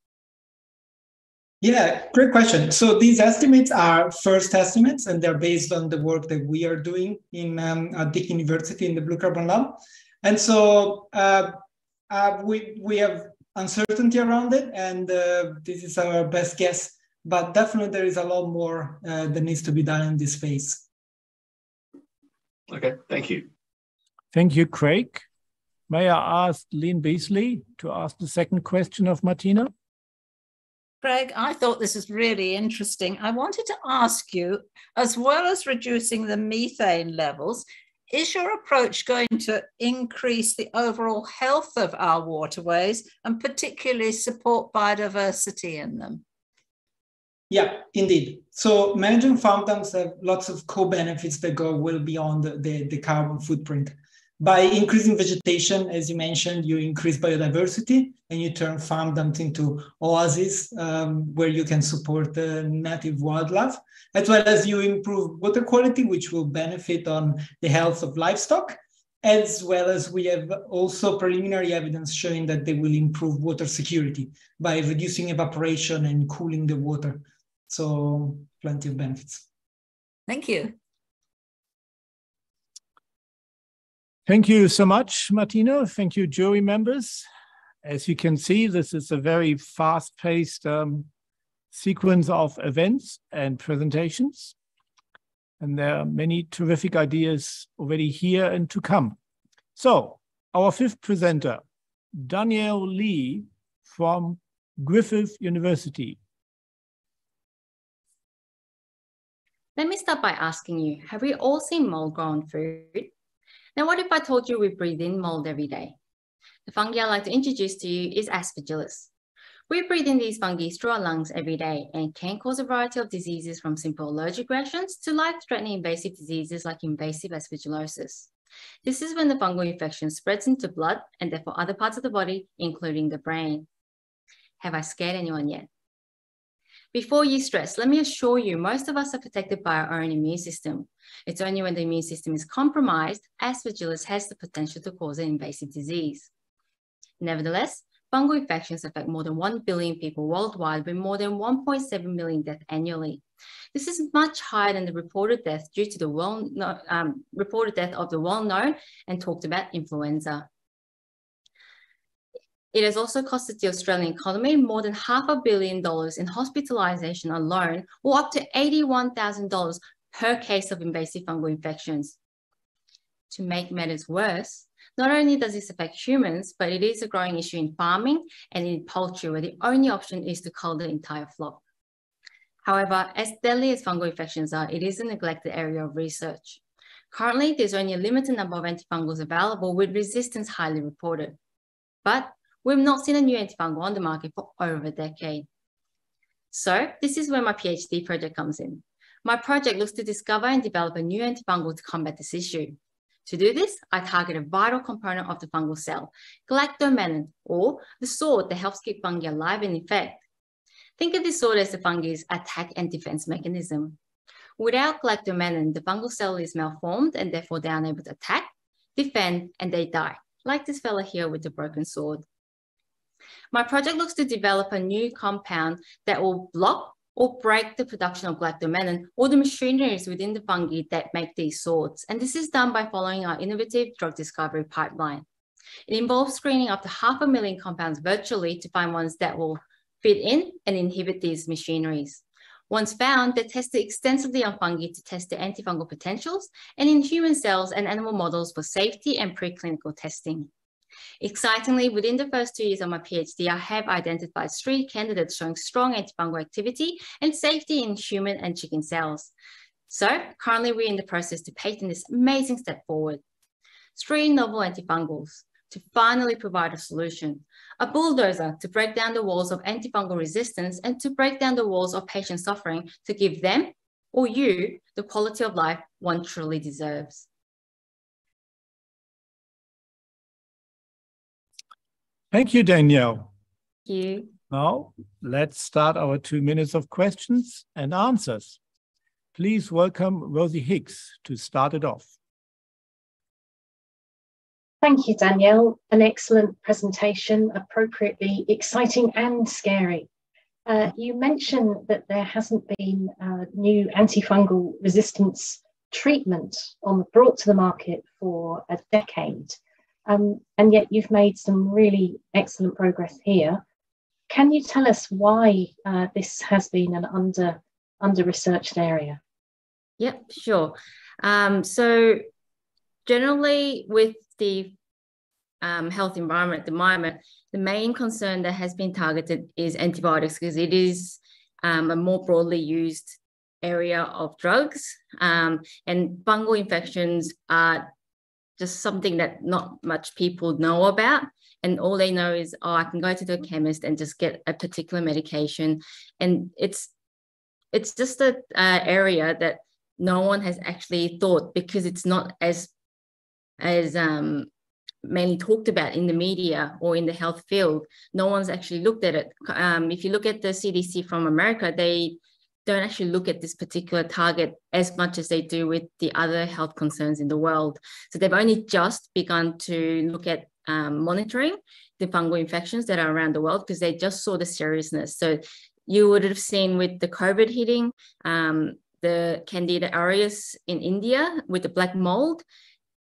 Yeah, great question. So these estimates are first estimates, and they're based on the work that we are doing in um, at Deakin University in the Blue Carbon Lab. And so uh, uh, we we have uncertainty around it, and uh, this is our best guess. But definitely, there is a lot more uh, that needs to be done in this space. Okay, thank you. Thank you, Craig. May I ask Lynn Beazley to ask the second question of Martina? Craig, I thought this was really interesting. I wanted to ask you, as well as reducing the methane levels, is your approach going to increase the overall health of our waterways and particularly support biodiversity in them? Yeah, indeed. So managing farm dams have lots of co-benefits that go well beyond the, the, the carbon footprint. By increasing vegetation, as you mentioned, you increase biodiversity and you turn farm dams into oases um, where you can support the native wildlife, as well as you improve water quality, which will benefit on the health of livestock, as well as we have also preliminary evidence showing that they will improve water security by reducing evaporation and cooling the water. So plenty of benefits. Thank you. Thank you so much, Martino. Thank you, jury members. As you can see, this is a very fast-paced um, sequence of events and presentations. And there are many terrific ideas already here and to come. So our fifth presenter, Danielle Lee from Griffith University. Let me start by asking you, have we all seen mold grown food? Now, what if I told you we breathe in mold every day? The fungi I'd like to introduce to you is Aspergillus. We breathe in these fungi through our lungs every day and can cause a variety of diseases from simple allergic reactions to life-threatening invasive diseases like invasive aspergillosis. This is when the fungal infection spreads into blood and therefore other parts of the body, including the brain. Have I scared anyone yet? Before you stress, let me assure you, most of us are protected by our own immune system. It's only when the immune system is compromised, aspergillus has the potential to cause an invasive disease. Nevertheless, fungal infections affect more than 1 billion people worldwide with more than 1.7 million deaths annually. This is much higher than the reported death due to the well um, reported death of the well-known and talked about influenza. It has also costed the Australian economy more than half a billion dollars in hospitalisation alone, or up to $81,000 per case of invasive fungal infections. To make matters worse, not only does this affect humans, but it is a growing issue in farming and in poultry, where the only option is to cull the entire flock. However, as deadly as fungal infections are, it is a neglected area of research. Currently, there's only a limited number of antifungals available with resistance highly reported. But We've not seen a new antifungal on the market for over a decade. So this is where my PhD project comes in. My project looks to discover and develop a new antifungal to combat this issue. To do this, I target a vital component of the fungal cell, galactomannan, or the sword that helps keep fungi alive and infect. Think of this sword as the fungi's attack and defense mechanism. Without galactomannan, the fungal cell is malformed and therefore they're unable to attack, defend, and they die, like this fella here with the broken sword. My project looks to develop a new compound that will block or break the production of galactomannan or the machineries within the fungi that make these swords. And this is done by following our innovative drug discovery pipeline. It involves screening up to half a million compounds virtually to find ones that will fit in and inhibit these machineries. Once found, they're tested extensively on fungi to test their antifungal potentials and in human cells and animal models for safety and preclinical testing. Excitingly, within the first two years of my PhD, I have identified three candidates showing strong antifungal activity and safety in human and chicken cells. So currently we're in the process to patent this amazing step forward. Three novel antifungals to finally provide a solution, a bulldozer to break down the walls of antifungal resistance and to break down the walls of patient suffering to give them or you the quality of life one truly deserves. Thank you, Danielle. Thank you. Now, let's start our two minutes of questions and answers. Please welcome Rosie Hicks to start it off. Thank you, Danielle. An excellent presentation, appropriately exciting and scary. Uh, you mentioned that there hasn't been uh, new antifungal resistance treatment on, brought to the market for a decade. Um, and yet you've made some really excellent progress here. Can you tell us why uh, this has been an under under researched area? Yep, sure. Um, so generally with the um, health environment at the moment, the main concern that has been targeted is antibiotics because it is um, a more broadly used area of drugs. Um, and fungal infections are just something that not much people know about. And all they know is, oh, I can go to the chemist and just get a particular medication. And it's it's just an uh, area that no one has actually thought because it's not as as um, mainly talked about in the media or in the health field. No one's actually looked at it. Um, if you look at the CDC from America, they don't actually look at this particular target as much as they do with the other health concerns in the world. So they've only just begun to look at um, monitoring the fungal infections that are around the world because they just saw the seriousness. So you would have seen with the COVID hitting, um, the Candida auris in India with the black mold,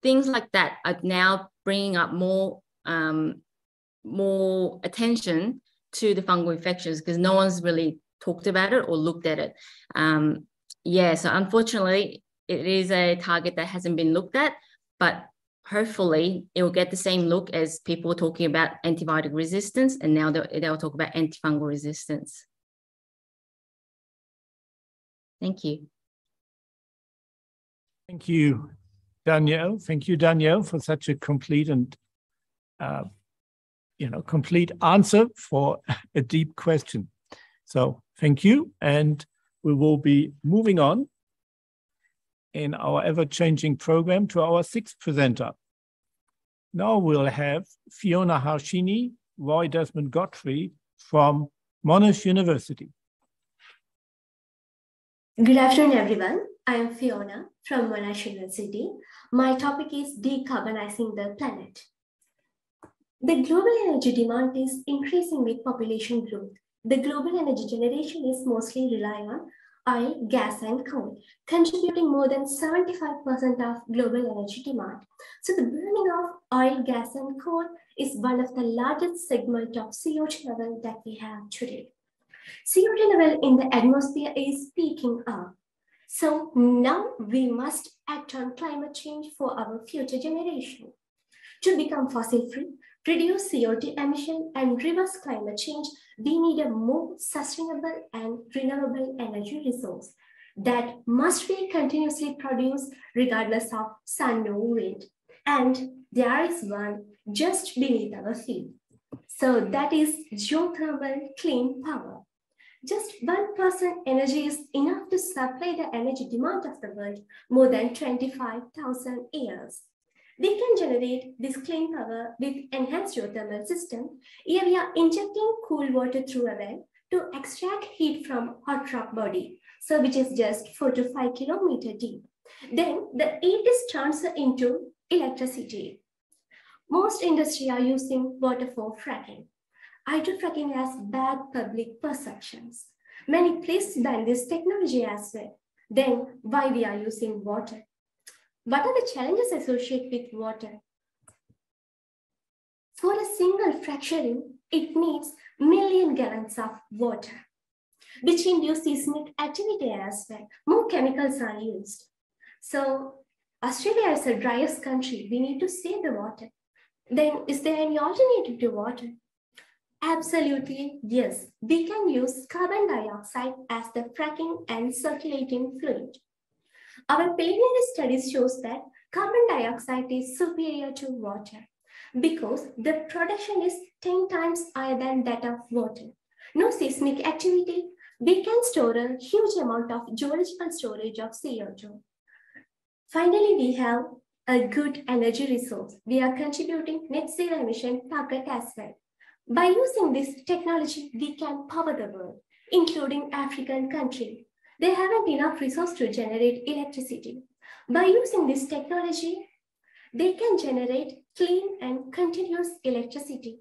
things like that are now bringing up more um, more attention to the fungal infections because no one's really talked about it or looked at it. Um, yeah, so unfortunately, it is a target that hasn't been looked at, but hopefully it will get the same look as people talking about antibiotic resistance, and now they'll, they'll talk about antifungal resistance. Thank you. Thank you, Danielle. Thank you, Danielle, for such a complete and uh, you know complete answer for a deep question. So thank you, and we will be moving on in our ever-changing program to our sixth presenter. Now we'll have Fiona Harshini, Roy Desmond Godfrey from Monash University. Good afternoon, everyone. I am Fiona from Monash University. My topic is decarbonizing the planet. The global energy demand is increasing with population growth. The global energy generation is mostly relying on oil, gas, and coal, contributing more than 75% of global energy demand. So the burning of oil, gas, and coal is one of the largest segment of CO2 level that we have today. CO2 level in the atmosphere is peaking up. So now we must act on climate change for our future generation. To become fossil free, reduce CO2 emission and reverse climate change, we need a more sustainable and renewable energy resource that must be continuously produced regardless of sun or wind. And there is one just beneath our feet. So that is geothermal clean power. Just 1% energy is enough to supply the energy demand of the world more than 25,000 years. We can generate this clean power with enhanced geothermal system. Here we are injecting cool water through a well to extract heat from hot rock body, so which is just four to five kilometer deep. Then the heat is transferred into electricity. Most industry are using water for fracking hydrofracking has bad public perceptions. Many places ban this technology as well. Then why we are using water? What are the challenges associated with water? For a single fracturing, it needs million gallons of water, which induce seismic activity as well. More chemicals are used. So Australia is the driest country. We need to save the water. Then is there any alternative to water? Absolutely, yes. We can use carbon dioxide as the fracking and circulating fluid. Our preliminary studies shows that carbon dioxide is superior to water because the production is 10 times higher than that of water. No seismic activity, we can store a huge amount of geological storage of CO2. Finally, we have a good energy resource. We are contributing net zero emission target as well. By using this technology, we can power the world, including African countries. They haven't enough resource to generate electricity. By using this technology, they can generate clean and continuous electricity.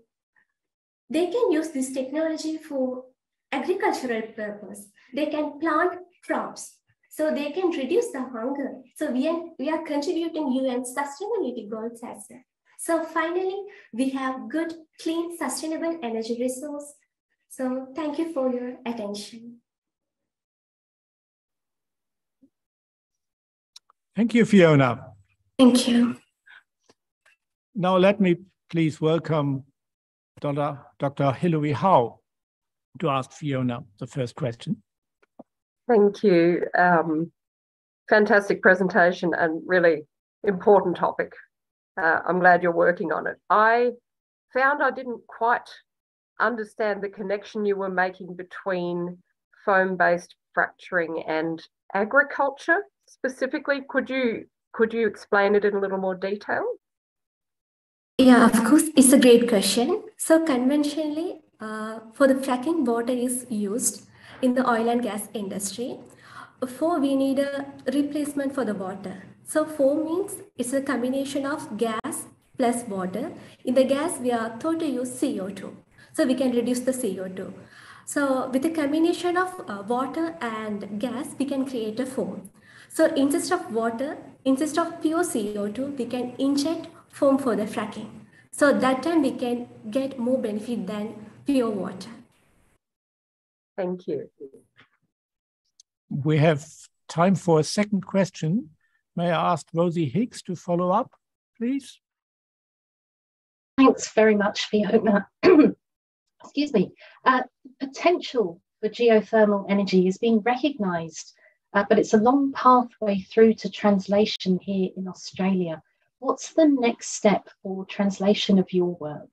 They can use this technology for agricultural purpose. They can plant crops so they can reduce the hunger. So we are, we are contributing UN sustainability goals as well. So finally, we have good, clean, sustainable energy resource. So thank you for your attention. Thank you, Fiona. Thank you. Now let me please welcome Dr. Dr. Hilary Howe to ask Fiona the first question. Thank you. Um, fantastic presentation and really important topic. Uh, I'm glad you're working on it. I found I didn't quite understand the connection you were making between foam-based fracturing and agriculture specifically. Could you could you explain it in a little more detail? Yeah, of course, it's a great question. So conventionally, uh, for the fracking, water is used in the oil and gas industry. For we need a replacement for the water. So foam means it's a combination of gas plus water. In the gas, we are thought to use CO2. So we can reduce the CO2. So with a combination of uh, water and gas, we can create a foam. So instead of water, instead of pure CO2, we can inject foam for the fracking. So that time we can get more benefit than pure water. Thank you. We have time for a second question. May I ask Rosie Hicks to follow up, please? Thanks very much, Fiona. Excuse me. Uh, potential for geothermal energy is being recognised, uh, but it's a long pathway through to translation here in Australia. What's the next step for translation of your work?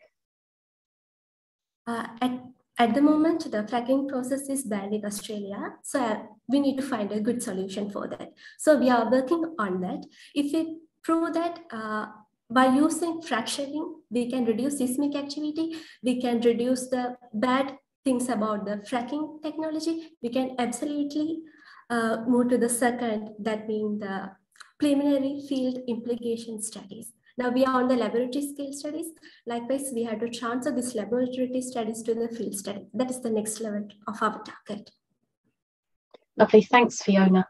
Uh, at, at the moment, the fracking process is banned in Australia. So uh, we need to find a good solution for that. So we are working on that. If we prove that uh, by using fracturing, we can reduce seismic activity, we can reduce the bad things about the fracking technology, we can absolutely uh, move to the second, that means the preliminary field implication studies. Now we are on the laboratory scale studies. Likewise, we have to transfer this laboratory studies to the field study. That is the next level of our target. Lovely, thanks Fiona.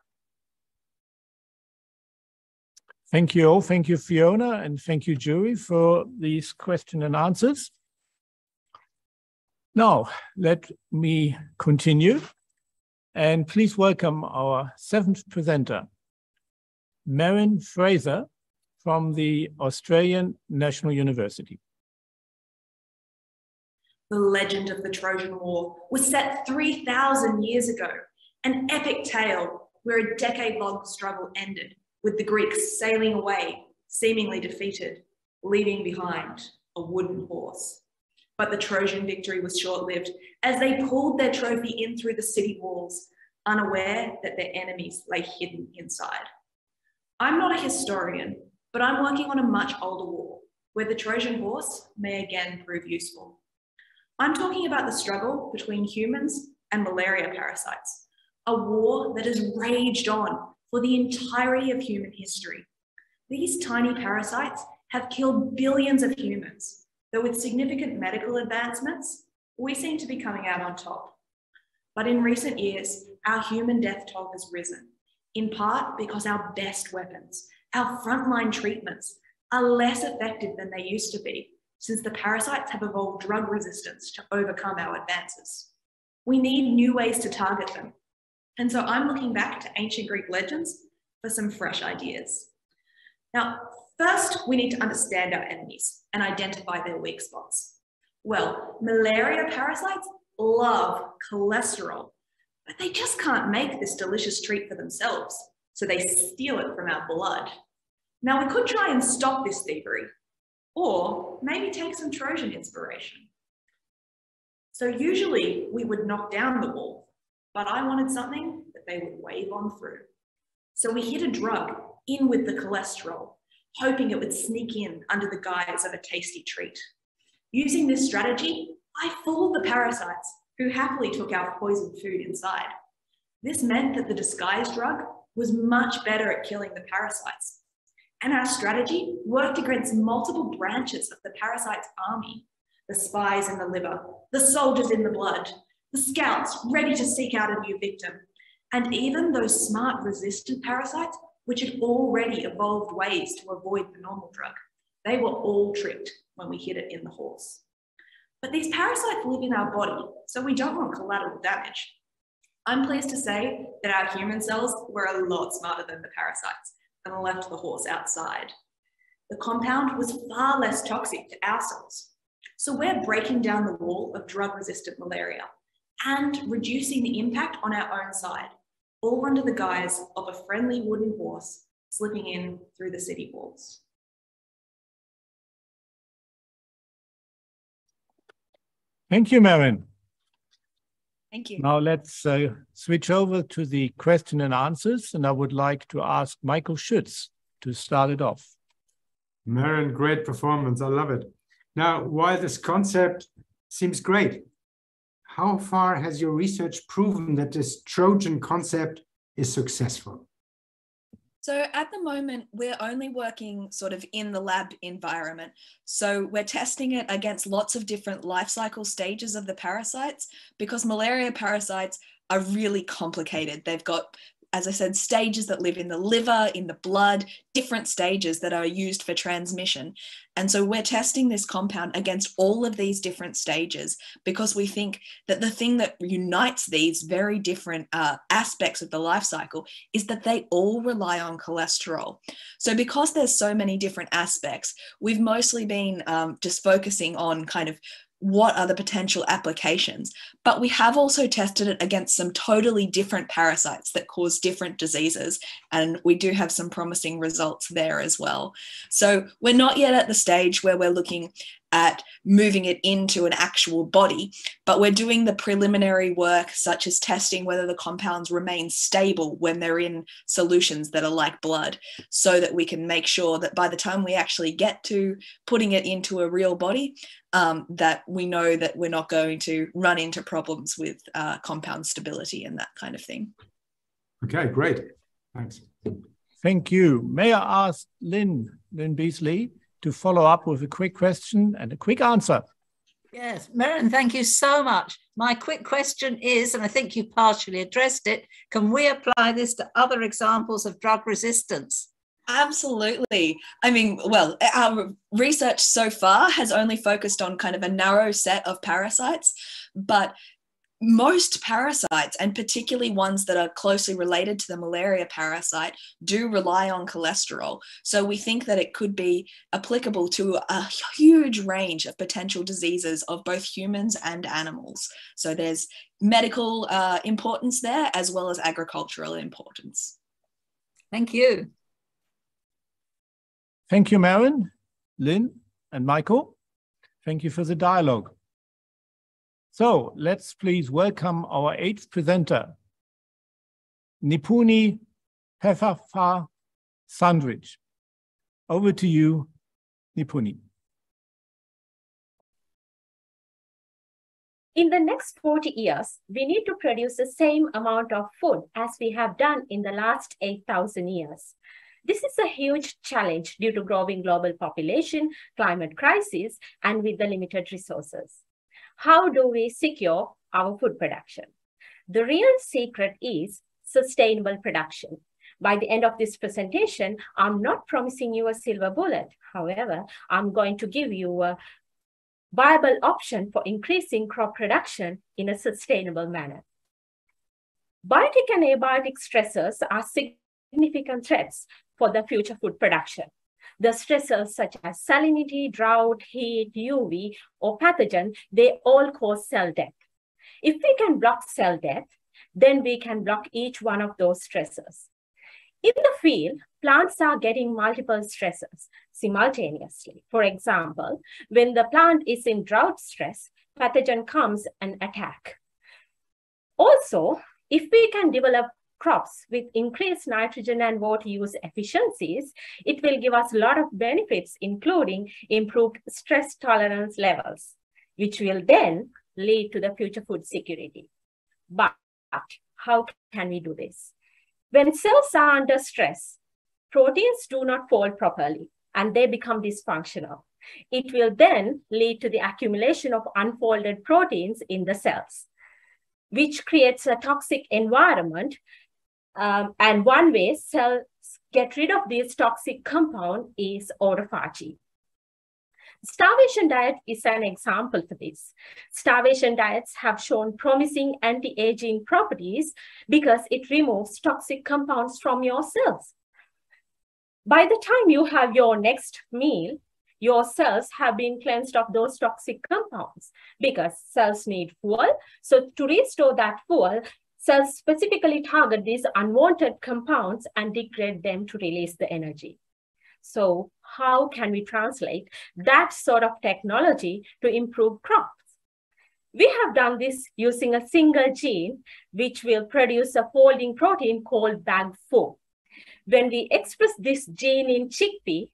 Thank you all. Thank you, Fiona, and thank you, jury, for these question and answers. Now, let me continue. And please welcome our seventh presenter, Merryn Fraser from the Australian National University. The legend of the Trojan War was set 3,000 years ago, an epic tale where a decade long struggle ended with the Greeks sailing away, seemingly defeated, leaving behind a wooden horse. But the Trojan victory was short lived as they pulled their trophy in through the city walls, unaware that their enemies lay hidden inside. I'm not a historian, but I'm working on a much older war where the Trojan horse may again prove useful. I'm talking about the struggle between humans and malaria parasites, a war that has raged on for the entirety of human history. These tiny parasites have killed billions of humans, though with significant medical advancements, we seem to be coming out on top. But in recent years, our human death toll has risen, in part because our best weapons, our frontline treatments, are less effective than they used to be, since the parasites have evolved drug resistance to overcome our advances. We need new ways to target them, and so I'm looking back to ancient Greek legends for some fresh ideas. Now, First, we need to understand our enemies and identify their weak spots. Well, malaria parasites love cholesterol, but they just can't make this delicious treat for themselves, so they steal it from our blood. Now, we could try and stop this thievery, or maybe take some Trojan inspiration. So usually we would knock down the wall, but I wanted something that they would wave on through. So we hit a drug in with the cholesterol, hoping it would sneak in under the guise of a tasty treat. Using this strategy, I fooled the parasites who happily took our poisoned food inside. This meant that the disguised drug was much better at killing the parasites. And our strategy worked against multiple branches of the parasite's army the spies in the liver, the soldiers in the blood, the scouts ready to seek out a new victim, and even those smart resistant parasites which had already evolved ways to avoid the normal drug. They were all tricked when we hit it in the horse. But these parasites live in our body, so we don't want collateral damage. I'm pleased to say that our human cells were a lot smarter than the parasites and left the horse outside. The compound was far less toxic to our cells. So we're breaking down the wall of drug resistant malaria and reducing the impact on our own side all under the guise of a friendly wooden horse slipping in through the city walls. Thank you, Marin. Thank you. Now let's uh, switch over to the question and answers, and I would like to ask Michael Schütz to start it off. Marin, great performance. I love it. Now, while this concept seems great, how far has your research proven that this Trojan concept is successful? So at the moment, we're only working sort of in the lab environment. So we're testing it against lots of different life cycle stages of the parasites because malaria parasites are really complicated. They've got as I said, stages that live in the liver, in the blood, different stages that are used for transmission. And so we're testing this compound against all of these different stages because we think that the thing that unites these very different uh, aspects of the life cycle is that they all rely on cholesterol. So because there's so many different aspects, we've mostly been um, just focusing on kind of what are the potential applications. But we have also tested it against some totally different parasites that cause different diseases. And we do have some promising results there as well. So we're not yet at the stage where we're looking at moving it into an actual body, but we're doing the preliminary work, such as testing whether the compounds remain stable when they're in solutions that are like blood, so that we can make sure that by the time we actually get to putting it into a real body, um, that we know that we're not going to run into problems with uh, compound stability and that kind of thing. Okay, great. Thanks. Thank you. May I ask Lynn, Lynn Beazley, to follow up with a quick question and a quick answer. Yes, Marin, thank you so much. My quick question is, and I think you partially addressed it, can we apply this to other examples of drug resistance? Absolutely. I mean, well, our research so far has only focused on kind of a narrow set of parasites, but most parasites, and particularly ones that are closely related to the malaria parasite, do rely on cholesterol. So we think that it could be applicable to a huge range of potential diseases of both humans and animals. So there's medical uh, importance there as well as agricultural importance. Thank you. Thank you, Marin, Lynn, and Michael. Thank you for the dialogue. So let's please welcome our eighth presenter, Nipuni Peffafa Sandridge. Over to you, Nipuni. In the next 40 years, we need to produce the same amount of food as we have done in the last 8,000 years. This is a huge challenge due to growing global population, climate crisis, and with the limited resources. How do we secure our food production? The real secret is sustainable production. By the end of this presentation, I'm not promising you a silver bullet. However, I'm going to give you a viable option for increasing crop production in a sustainable manner. Biotic and abiotic stressors are significant threats for the future food production. The stressors such as salinity, drought, heat, UV, or pathogen, they all cause cell death. If we can block cell death, then we can block each one of those stressors. In the field, plants are getting multiple stressors simultaneously. For example, when the plant is in drought stress, pathogen comes and attack. Also, if we can develop crops with increased nitrogen and water use efficiencies, it will give us a lot of benefits, including improved stress tolerance levels, which will then lead to the future food security. But how can we do this? When cells are under stress, proteins do not fold properly and they become dysfunctional. It will then lead to the accumulation of unfolded proteins in the cells, which creates a toxic environment um, and one way cells get rid of this toxic compound is autophagy. Starvation diet is an example for this. Starvation diets have shown promising anti-aging properties because it removes toxic compounds from your cells. By the time you have your next meal, your cells have been cleansed of those toxic compounds because cells need fuel. So to restore that fuel, Cells specifically target these unwanted compounds and degrade them to release the energy. So how can we translate that sort of technology to improve crops? We have done this using a single gene, which will produce a folding protein called BAG4. When we express this gene in chickpea,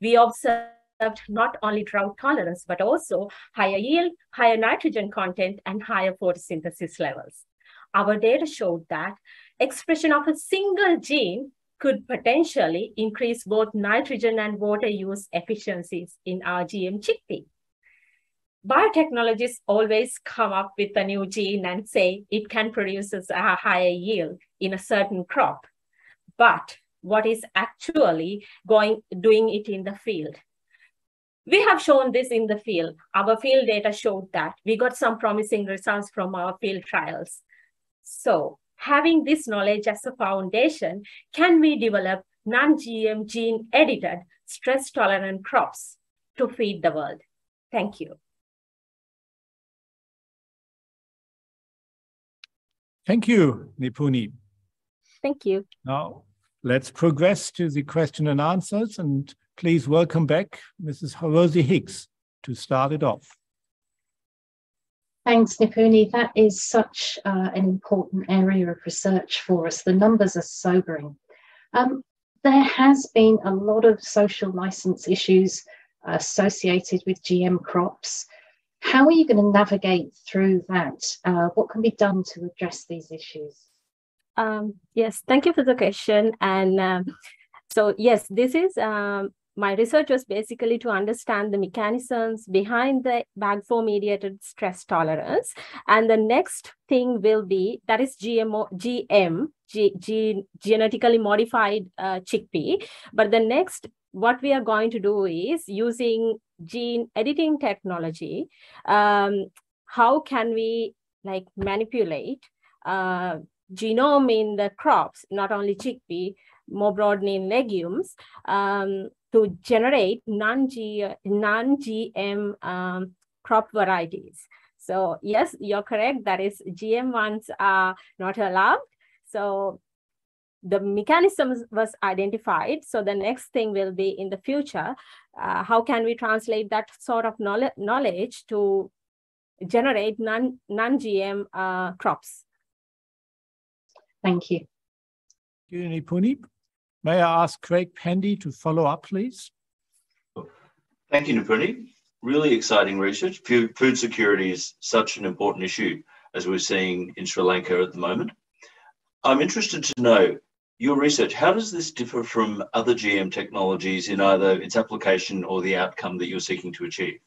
we observed not only drought tolerance, but also higher yield, higher nitrogen content, and higher photosynthesis levels our data showed that expression of a single gene could potentially increase both nitrogen and water use efficiencies in our GM chickpea. Biotechnologists always come up with a new gene and say it can produce a higher yield in a certain crop. But what is actually going doing it in the field? We have shown this in the field. Our field data showed that we got some promising results from our field trials. So having this knowledge as a foundation, can we develop non-GM gene edited stress tolerant crops to feed the world? Thank you. Thank you, Nipuni. Thank you. Now, let's progress to the question and answers. And please welcome back Mrs. Rosie Hicks to start it off. Thanks, Nipuni. That is such uh, an important area of research for us. The numbers are sobering. Um, there has been a lot of social license issues associated with GM crops. How are you going to navigate through that? Uh, what can be done to address these issues? Um, yes, thank you for the question. And um, so, yes, this is um, my research was basically to understand the mechanisms behind the BAG4 mediated stress tolerance. And the next thing will be that is GMO, GM, G, G, genetically modified uh, chickpea. But the next, what we are going to do is using gene editing technology. Um, how can we like manipulate uh, genome in the crops, not only chickpea, more broadly in legumes, um, to generate non-G, non-GM um, crop varieties. So yes, you're correct. That is GM ones are not allowed. So the mechanism was identified. So the next thing will be in the future, uh, how can we translate that sort of knowledge knowledge to generate non, non-GM uh, crops? Thank you. Thank you, Nipuni. May I ask Craig Pendy to follow up, please? Thank you, Nipuni. Really exciting research. Food security is such an important issue as we're seeing in Sri Lanka at the moment. I'm interested to know your research, how does this differ from other GM technologies in either its application or the outcome that you're seeking to achieve?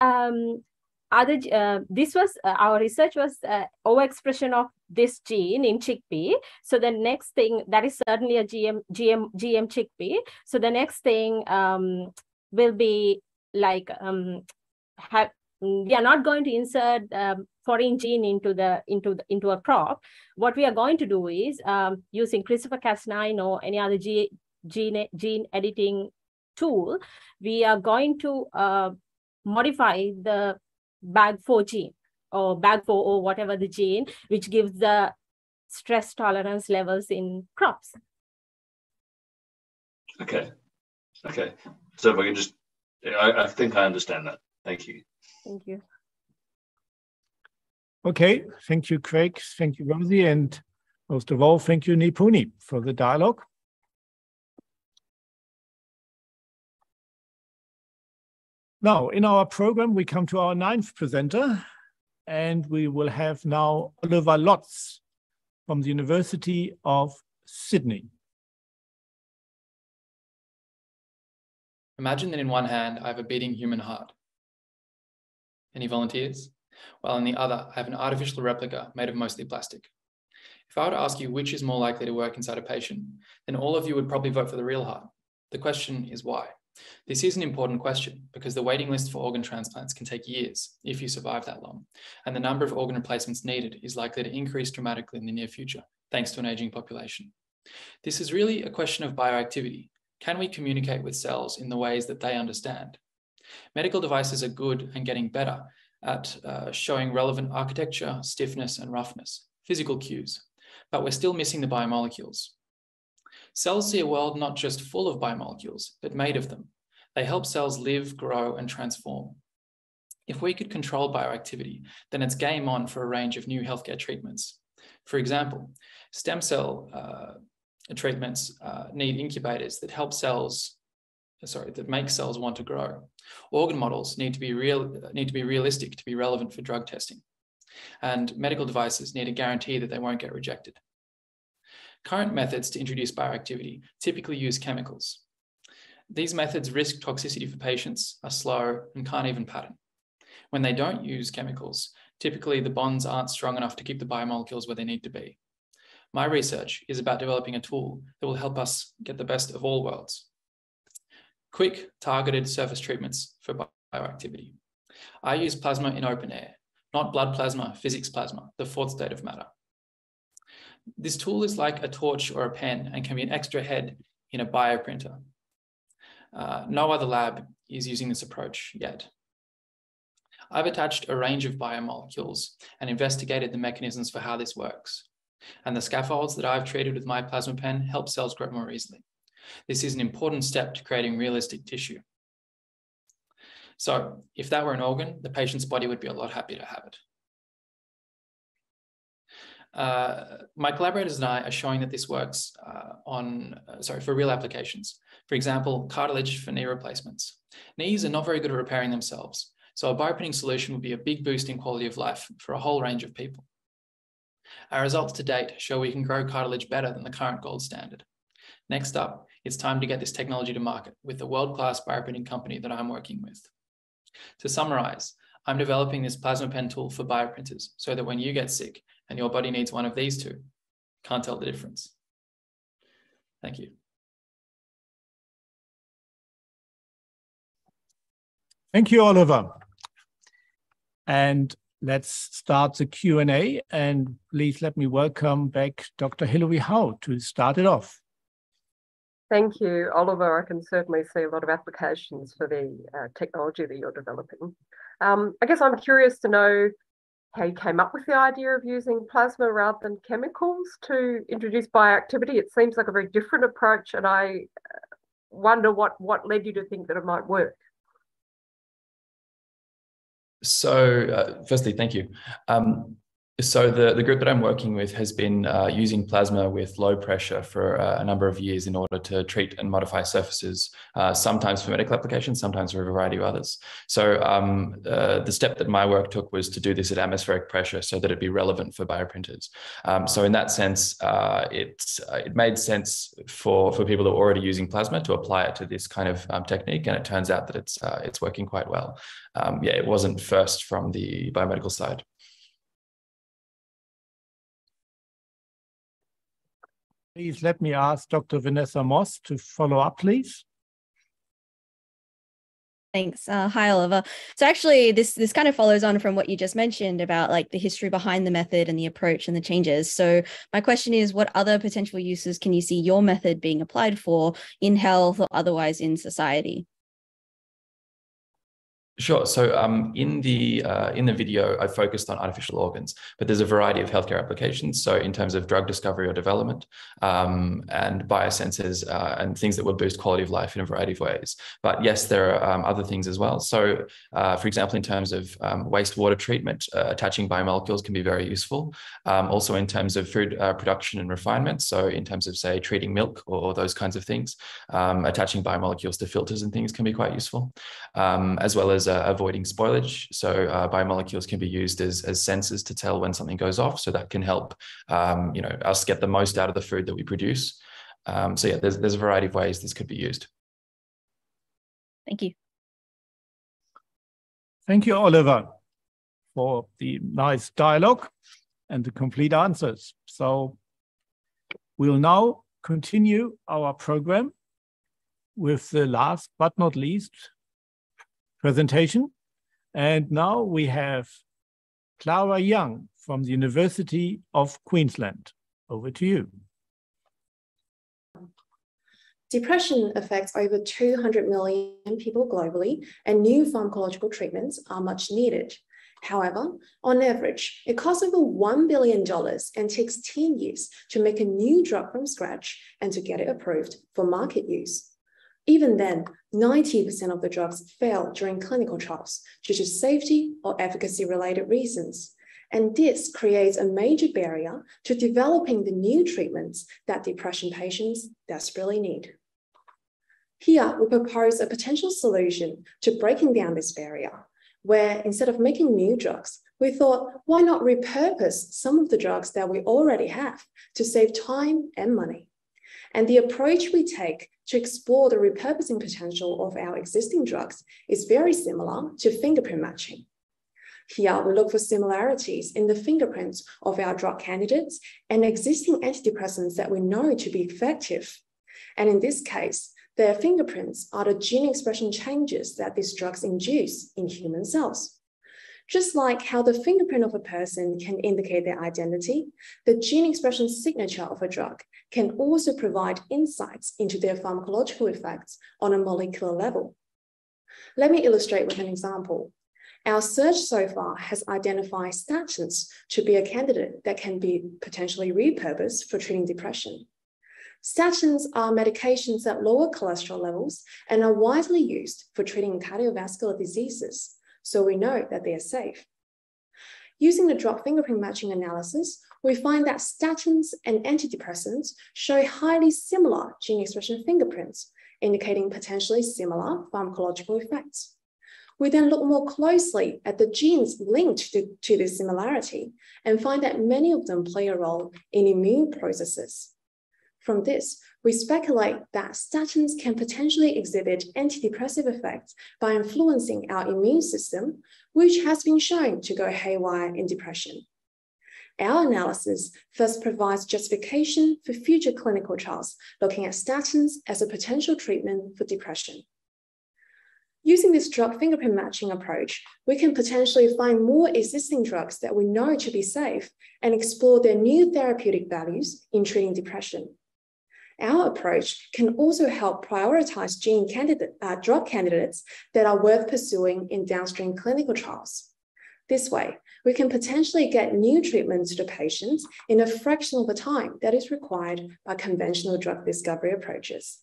Um, other uh, this was uh, our research was uh, overexpression of this gene in chickpea. So the next thing that is certainly a gm gm gm chickpea. So the next thing um, will be like um, have we are not going to insert um, foreign gene into the into the, into a crop. What we are going to do is um, using crispr cas9 or any other G, gene gene editing tool, we are going to uh, modify the BAG4 gene or BAG4 or whatever the gene, which gives the stress tolerance levels in crops. Okay. Okay. So if I can just, I, I think I understand that. Thank you. Thank you. Okay. Thank you, Craig. Thank you, Rosie. And most of all, thank you, Nipuni, for the dialogue. Now, in our program, we come to our ninth presenter, and we will have now Oliver Lotz from the University of Sydney. Imagine that in one hand, I have a beating human heart. Any volunteers? While in the other, I have an artificial replica made of mostly plastic. If I were to ask you which is more likely to work inside a patient, then all of you would probably vote for the real heart. The question is why? This is an important question because the waiting list for organ transplants can take years if you survive that long, and the number of organ replacements needed is likely to increase dramatically in the near future, thanks to an aging population. This is really a question of bioactivity, can we communicate with cells in the ways that they understand? Medical devices are good and getting better at uh, showing relevant architecture, stiffness, and roughness, physical cues, but we're still missing the biomolecules. Cells see a world not just full of biomolecules, but made of them. They help cells live, grow, and transform. If we could control bioactivity, then it's game on for a range of new healthcare treatments. For example, stem cell uh, treatments uh, need incubators that help cells, sorry, that make cells want to grow. Organ models need to be real, need to be realistic to be relevant for drug testing. And medical devices need a guarantee that they won't get rejected. Current methods to introduce bioactivity typically use chemicals. These methods risk toxicity for patients, are slow, and can't even pattern. When they don't use chemicals, typically the bonds aren't strong enough to keep the biomolecules where they need to be. My research is about developing a tool that will help us get the best of all worlds. Quick, targeted surface treatments for bioactivity. I use plasma in open air, not blood plasma, physics plasma, the fourth state of matter. This tool is like a torch or a pen and can be an extra head in a bioprinter. Uh, no other lab is using this approach yet. I've attached a range of biomolecules and investigated the mechanisms for how this works and the scaffolds that I've treated with my plasma pen help cells grow more easily. This is an important step to creating realistic tissue. So if that were an organ, the patient's body would be a lot happier to have it. Uh, my collaborators and I are showing that this works uh, on, uh, sorry, for real applications. For example, cartilage for knee replacements. Knees are not very good at repairing themselves, so a bioprinting solution would be a big boost in quality of life for a whole range of people. Our results to date show we can grow cartilage better than the current gold standard. Next up, it's time to get this technology to market with the world-class bioprinting company that I'm working with. To summarize, I'm developing this plasma pen tool for bioprinters so that when you get sick and your body needs one of these two, can't tell the difference. Thank you. Thank you, Oliver. And let's start the Q&A and please let me welcome back Dr. Hilary Howe to start it off. Thank you, Oliver. I can certainly see a lot of applications for the uh, technology that you're developing. Um, I guess I'm curious to know you came up with the idea of using plasma rather than chemicals to introduce bioactivity. It seems like a very different approach, and I uh, wonder what, what led you to think that it might work. So, uh, firstly, thank you. Um, so the, the group that I'm working with has been uh, using plasma with low pressure for uh, a number of years in order to treat and modify surfaces, uh, sometimes for medical applications, sometimes for a variety of others. So um, uh, the step that my work took was to do this at atmospheric pressure so that it'd be relevant for bioprinters. Um, so in that sense, uh, it, uh, it made sense for, for people that were already using plasma to apply it to this kind of um, technique. And it turns out that it's, it's working quite well. Um, yeah, it wasn't first from the biomedical side. Please let me ask Dr. Vanessa Moss to follow up, please. Thanks. Uh, hi, Oliver. So actually, this this kind of follows on from what you just mentioned about like the history behind the method and the approach and the changes. So my question is, what other potential uses can you see your method being applied for in health or otherwise in society? Sure. So um, in the uh, in the video, I focused on artificial organs, but there's a variety of healthcare applications. So in terms of drug discovery or development, um, and biosensors uh, and things that would boost quality of life in a variety of ways. But yes, there are um, other things as well. So uh, for example, in terms of um, wastewater treatment, uh, attaching biomolecules can be very useful. Um, also in terms of food uh, production and refinement. So in terms of say treating milk or, or those kinds of things, um, attaching biomolecules to filters and things can be quite useful, as well as uh, avoiding spoilage. So uh, biomolecules can be used as, as sensors to tell when something goes off. So that can help, um, you know, us get the most out of the food that we produce. Um, so yeah, there's, there's a variety of ways this could be used. Thank you. Thank you, Oliver, for the nice dialogue and the complete answers. So we'll now continue our program with the last but not least presentation. And now we have Clara Young from the University of Queensland. Over to you. Depression affects over 200 million people globally, and new pharmacological treatments are much needed. However, on average, it costs over $1 billion and takes 10 years to make a new drug from scratch and to get it approved for market use. Even then, 90% of the drugs fail during clinical trials due to safety or efficacy related reasons. And this creates a major barrier to developing the new treatments that depression patients desperately need. Here, we propose a potential solution to breaking down this barrier, where instead of making new drugs, we thought, why not repurpose some of the drugs that we already have to save time and money? And the approach we take to explore the repurposing potential of our existing drugs is very similar to fingerprint matching. Here, we look for similarities in the fingerprints of our drug candidates and existing antidepressants that we know to be effective. And in this case, their fingerprints are the gene expression changes that these drugs induce in human cells. Just like how the fingerprint of a person can indicate their identity, the gene expression signature of a drug can also provide insights into their pharmacological effects on a molecular level. Let me illustrate with an example. Our search so far has identified statins to be a candidate that can be potentially repurposed for treating depression. Statins are medications that lower cholesterol levels and are widely used for treating cardiovascular diseases so we know that they are safe. Using the drug fingerprint matching analysis, we find that statins and antidepressants show highly similar gene expression fingerprints, indicating potentially similar pharmacological effects. We then look more closely at the genes linked to, to this similarity and find that many of them play a role in immune processes. From this, we speculate that statins can potentially exhibit antidepressive effects by influencing our immune system, which has been shown to go haywire in depression. Our analysis thus provides justification for future clinical trials looking at statins as a potential treatment for depression. Using this drug fingerprint matching approach, we can potentially find more existing drugs that we know to be safe and explore their new therapeutic values in treating depression. Our approach can also help prioritize gene candidate, uh, drug candidates that are worth pursuing in downstream clinical trials. This way, we can potentially get new treatments to patients in a fraction of the time that is required by conventional drug discovery approaches.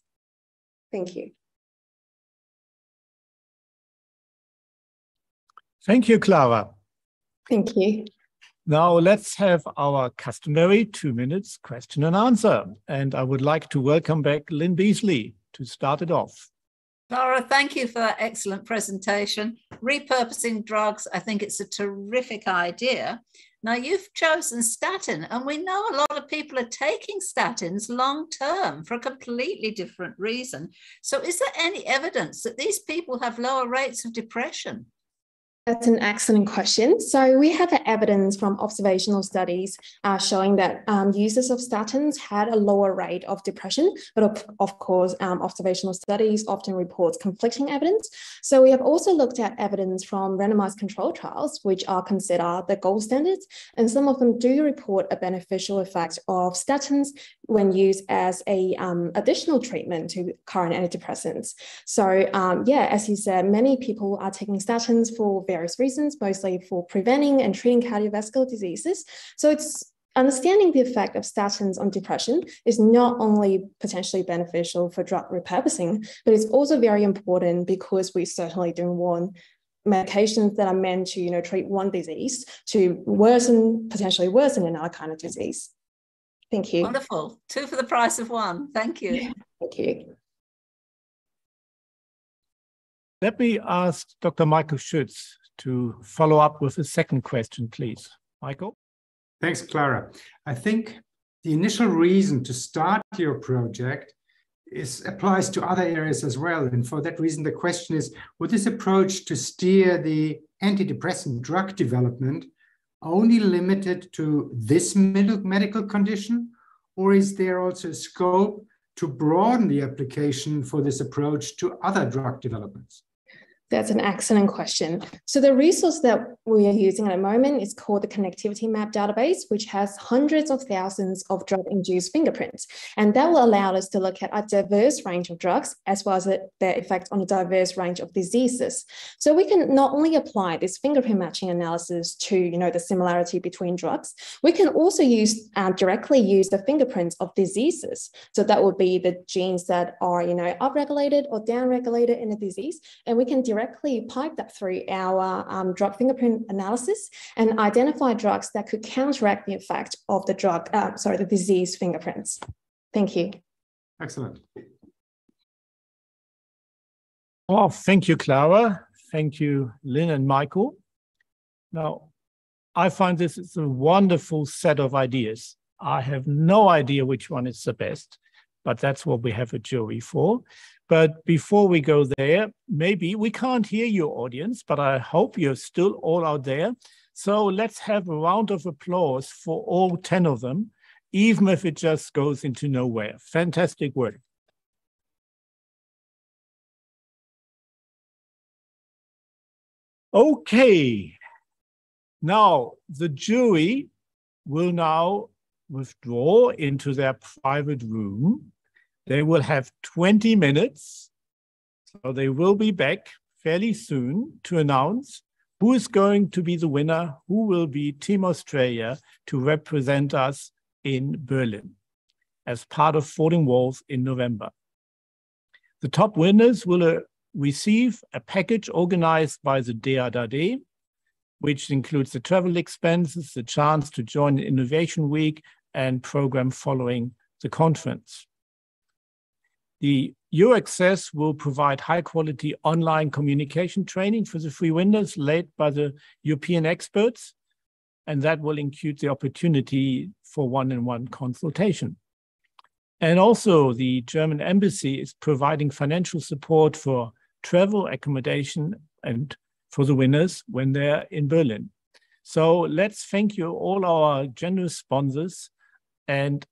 Thank you. Thank you, Clara. Thank you. Now let's have our customary two minutes question and answer. And I would like to welcome back Lynn Beazley to start it off. Laura, thank you for that excellent presentation. Repurposing drugs, I think it's a terrific idea. Now, you've chosen statin, and we know a lot of people are taking statins long term for a completely different reason. So, is there any evidence that these people have lower rates of depression? That's an excellent question. So we have evidence from observational studies uh, showing that um, users of statins had a lower rate of depression, but of, of course, um, observational studies often report conflicting evidence. So we have also looked at evidence from randomized control trials, which are considered the gold standards, and some of them do report a beneficial effect of statins when used as a um, additional treatment to current antidepressants. So um, yeah, as you said, many people are taking statins for various reasons, mostly for preventing and treating cardiovascular diseases. So it's understanding the effect of statins on depression is not only potentially beneficial for drug repurposing, but it's also very important because we certainly don't want medications that are meant to, you know, treat one disease to worsen, potentially worsen another kind of disease. Thank you. Wonderful. Two for the price of one. Thank you. Thank you. Let me ask Dr. Michael Schütz to follow up with a second question, please. Michael? Thanks, Clara. I think the initial reason to start your project is applies to other areas as well. And for that reason, the question is, would this approach to steer the antidepressant drug development only limited to this medical condition? Or is there also a scope to broaden the application for this approach to other drug developments? That's an excellent question. So the resource that we are using at the moment is called the Connectivity Map database, which has hundreds of thousands of drug-induced fingerprints. And that will allow us to look at a diverse range of drugs, as well as their effect on a diverse range of diseases. So we can not only apply this fingerprint matching analysis to, you know, the similarity between drugs, we can also use uh, directly use the fingerprints of diseases. So that would be the genes that are, you know, upregulated or downregulated in a disease, and we can directly pipe that through our um, drug fingerprint analysis and identify drugs that could counteract the effect of the drug, uh, sorry, the disease fingerprints. Thank you. Excellent. Oh, thank you, Clara. Thank you, Lynn and Michael. Now, I find this is a wonderful set of ideas. I have no idea which one is the best, but that's what we have a jury for. But before we go there, maybe we can't hear your audience, but I hope you're still all out there. So let's have a round of applause for all 10 of them, even if it just goes into nowhere. Fantastic work. Okay, now the jury will now withdraw into their private room they will have 20 minutes. So they will be back fairly soon to announce who is going to be the winner, who will be Team Australia to represent us in Berlin as part of Falling Walls in November. The top winners will uh, receive a package organized by the DAAD, which includes the travel expenses, the chance to join the Innovation Week and program following the conference. The EURAXESS will provide high quality online communication training for the free windows led by the European experts, and that will include the opportunity for one-on-one consultation. And also the German embassy is providing financial support for travel, accommodation, and for the winners when they're in Berlin. So let's thank you all our generous sponsors and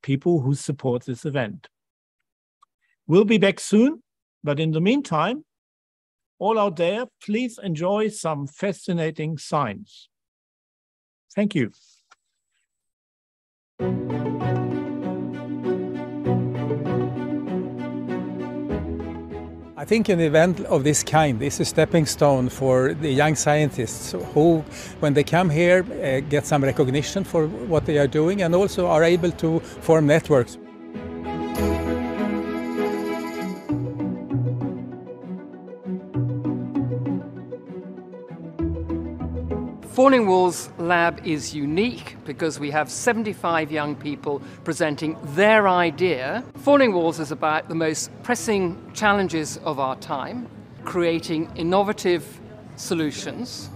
people who support this event. We'll be back soon, but in the meantime, all out there, please enjoy some fascinating science. Thank you. I think an event of this kind is a stepping stone for the young scientists who, when they come here, uh, get some recognition for what they are doing and also are able to form networks. Falling Walls Lab is unique because we have 75 young people presenting their idea. Falling Walls is about the most pressing challenges of our time, creating innovative solutions.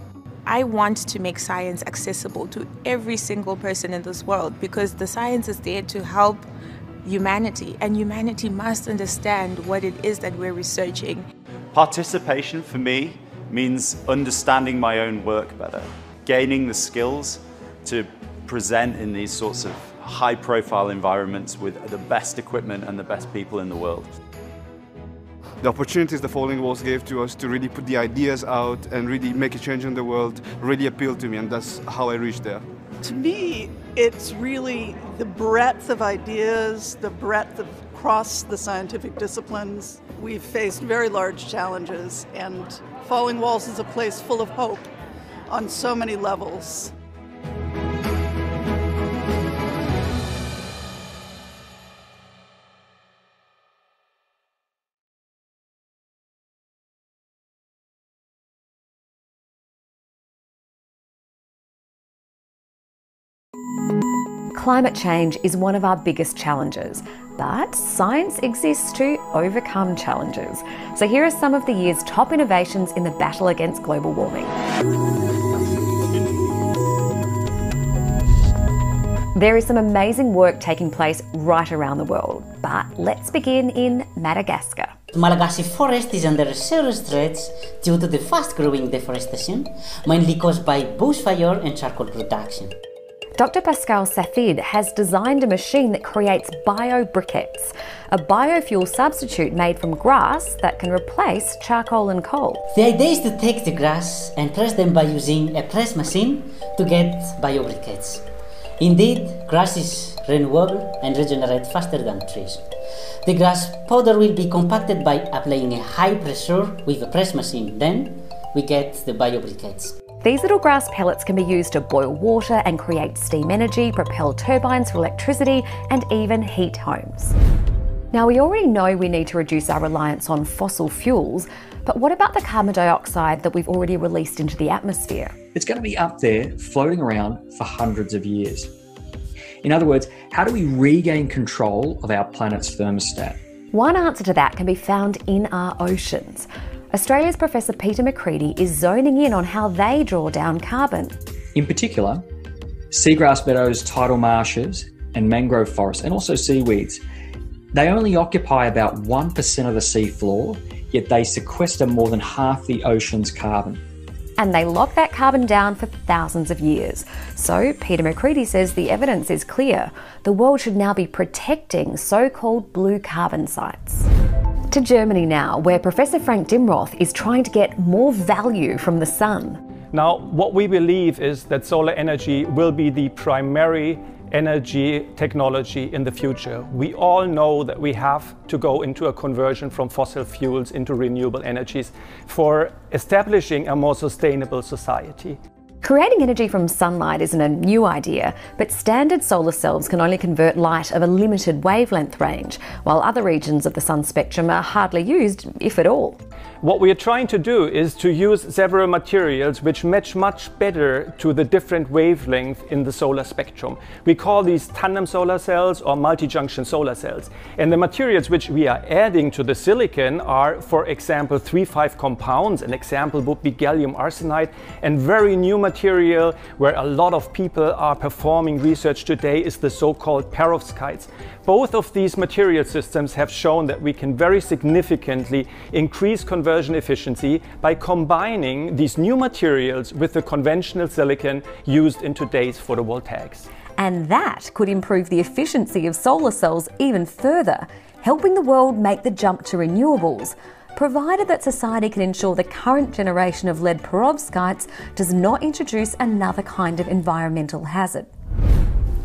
I want to make science accessible to every single person in this world because the science is there to help humanity, and humanity must understand what it is that we're researching. Participation for me means understanding my own work better, gaining the skills to present in these sorts of high profile environments with the best equipment and the best people in the world. The opportunities the Falling Walls gave to us to really put the ideas out and really make a change in the world really appealed to me, and that's how I reached there. To me, it's really the breadth of ideas, the breadth of across the scientific disciplines. We've faced very large challenges, and Falling Walls is a place full of hope on so many levels. Climate change is one of our biggest challenges, but science exists to overcome challenges. So here are some of the year's top innovations in the battle against global warming. There is some amazing work taking place right around the world, but let's begin in Madagascar. Malagasy forest is under serious threat due to the fast growing deforestation, mainly caused by bushfire and charcoal production. Dr. Pascal Safid has designed a machine that creates biobriquettes, a biofuel substitute made from grass that can replace charcoal and coal. The idea is to take the grass and press them by using a press machine to get biobriquettes. Indeed, grass is renewable and regenerates faster than trees. The grass powder will be compacted by applying a high pressure with a press machine. Then we get the biobriquettes. These little grass pellets can be used to boil water and create steam energy, propel turbines for electricity, and even heat homes. Now, we already know we need to reduce our reliance on fossil fuels, but what about the carbon dioxide that we've already released into the atmosphere? It's going to be up there floating around for hundreds of years. In other words, how do we regain control of our planet's thermostat? One answer to that can be found in our oceans. Australia's Professor Peter Macreadie is zoning in on how they draw down carbon. In particular, seagrass meadows, tidal marshes, and mangrove forests, and also seaweeds, they only occupy about 1% of the seafloor, yet they sequester more than half the ocean's carbon. And they lock that carbon down for thousands of years. So, Peter Macreadie says the evidence is clear. The world should now be protecting so called blue carbon sites. To Germany now, where Professor Frank Dimroth is trying to get more value from the sun. Now, what we believe is that solar energy will be the primary energy technology in the future. We all know that we have to go into a conversion from fossil fuels into renewable energies for establishing a more sustainable society. Creating energy from sunlight isn't a new idea, but standard solar cells can only convert light of a limited wavelength range, while other regions of the sun spectrum are hardly used, if at all. What we are trying to do is to use several materials which match much better to the different wavelength in the solar spectrum. We call these tandem solar cells or multi-junction solar cells. And the materials which we are adding to the silicon are, for example, 3,5 compounds. An example would be gallium arsenide and very new material where a lot of people are performing research today is the so-called perovskites. Both of these material systems have shown that we can very significantly increase conversion efficiency by combining these new materials with the conventional silicon used in today's photovoltaics. And that could improve the efficiency of solar cells even further, helping the world make the jump to renewables, provided that society can ensure the current generation of lead perovskites does not introduce another kind of environmental hazard.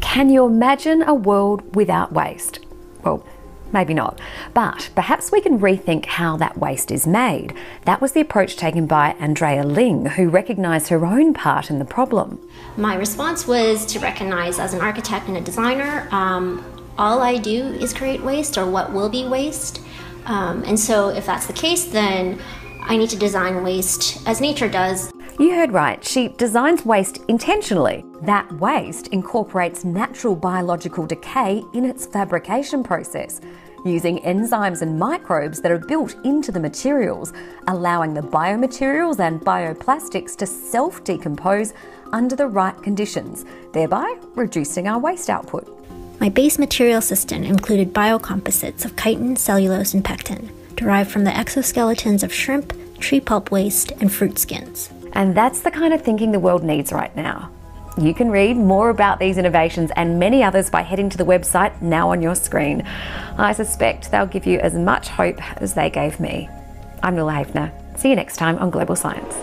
Can you imagine a world without waste? Well, maybe not. But perhaps we can rethink how that waste is made. That was the approach taken by Andrea Ling, who recognised her own part in the problem. My response was to recognize as an architect and a designer, um, all I do is create waste or what will be waste. Um, and so, if that's the case, then I need to design waste as nature does. You heard right, she designs waste intentionally. That waste incorporates natural biological decay in its fabrication process, using enzymes and microbes that are built into the materials, allowing the biomaterials and bioplastics to self decompose under the right conditions, thereby reducing our waste output. My base material system included biocomposites of chitin, cellulose, and pectin, derived from the exoskeletons of shrimp, tree pulp waste, and fruit skins. And that's the kind of thinking the world needs right now. You can read more about these innovations and many others by heading to the website now on your screen. I suspect they'll give you as much hope as they gave me. I'm Nuala Hafner. See you next time on Global Science.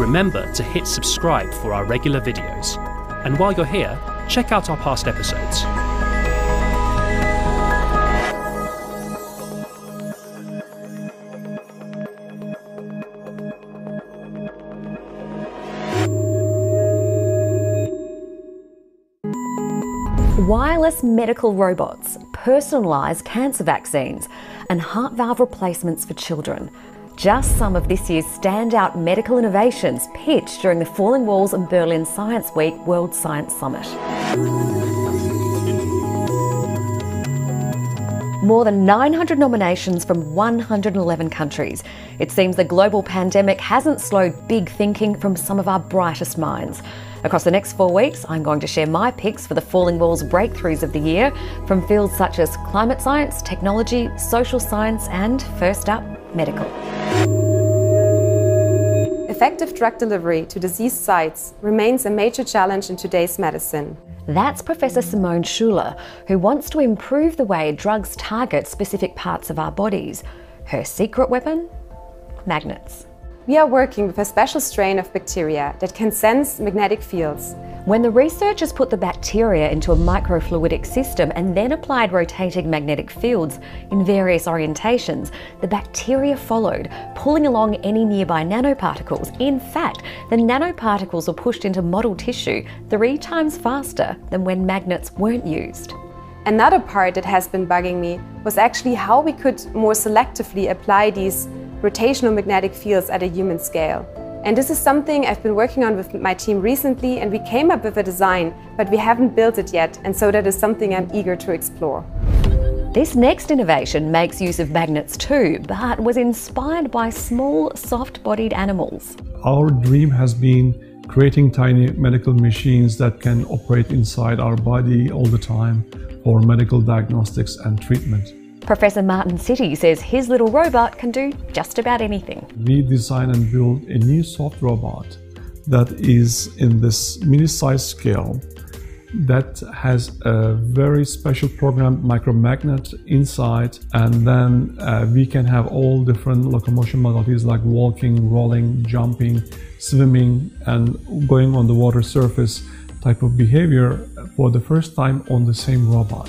Remember to hit subscribe for our regular videos. And while you're here, check out our past episodes. Wireless medical robots, personalised cancer vaccines, and heart valve replacements for children. Just some of this year's standout medical innovations pitched during the Falling Walls and Berlin Science Week World Science Summit. More than 900 nominations from 111 countries. It seems the global pandemic hasn't slowed big thinking from some of our brightest minds. Across the next four weeks, I'm going to share my picks for the Falling Walls breakthroughs of the year from fields such as climate science, technology, social science, and first up, medical. Effective drug delivery to disease sites remains a major challenge in today's medicine. That's Professor Simone Schuerle, who wants to improve the way drugs target specific parts of our bodies. Her secret weapon? Magnets. We are working with a special strain of bacteria that can sense magnetic fields. When the researchers put the bacteria into a microfluidic system and then applied rotating magnetic fields in various orientations, the bacteria followed, pulling along any nearby nanoparticles. In fact, the nanoparticles were pushed into model tissue three times faster than when magnets weren't used. Another part that has been bugging me was actually how we could more selectively apply these rotational magnetic fields at a human scale. And this is something I've been working on with my team recently and we came up with a design, but we haven't built it yet. And so that is something I'm eager to explore. This next innovation makes use of magnets too, but was inspired by small, soft bodied animals. Our dream has been creating tiny medical machines that can operate inside our body all the time for medical diagnostics and treatment. Professor Metin Sitti says his little robot can do just about anything. We design and build a new soft robot that is in this mini size scale that has a very special programmed micromagnet inside and then uh, we can have all different locomotion modalities like walking rolling jumping swimming and going on the water surface type of behavior for the first time on the same robot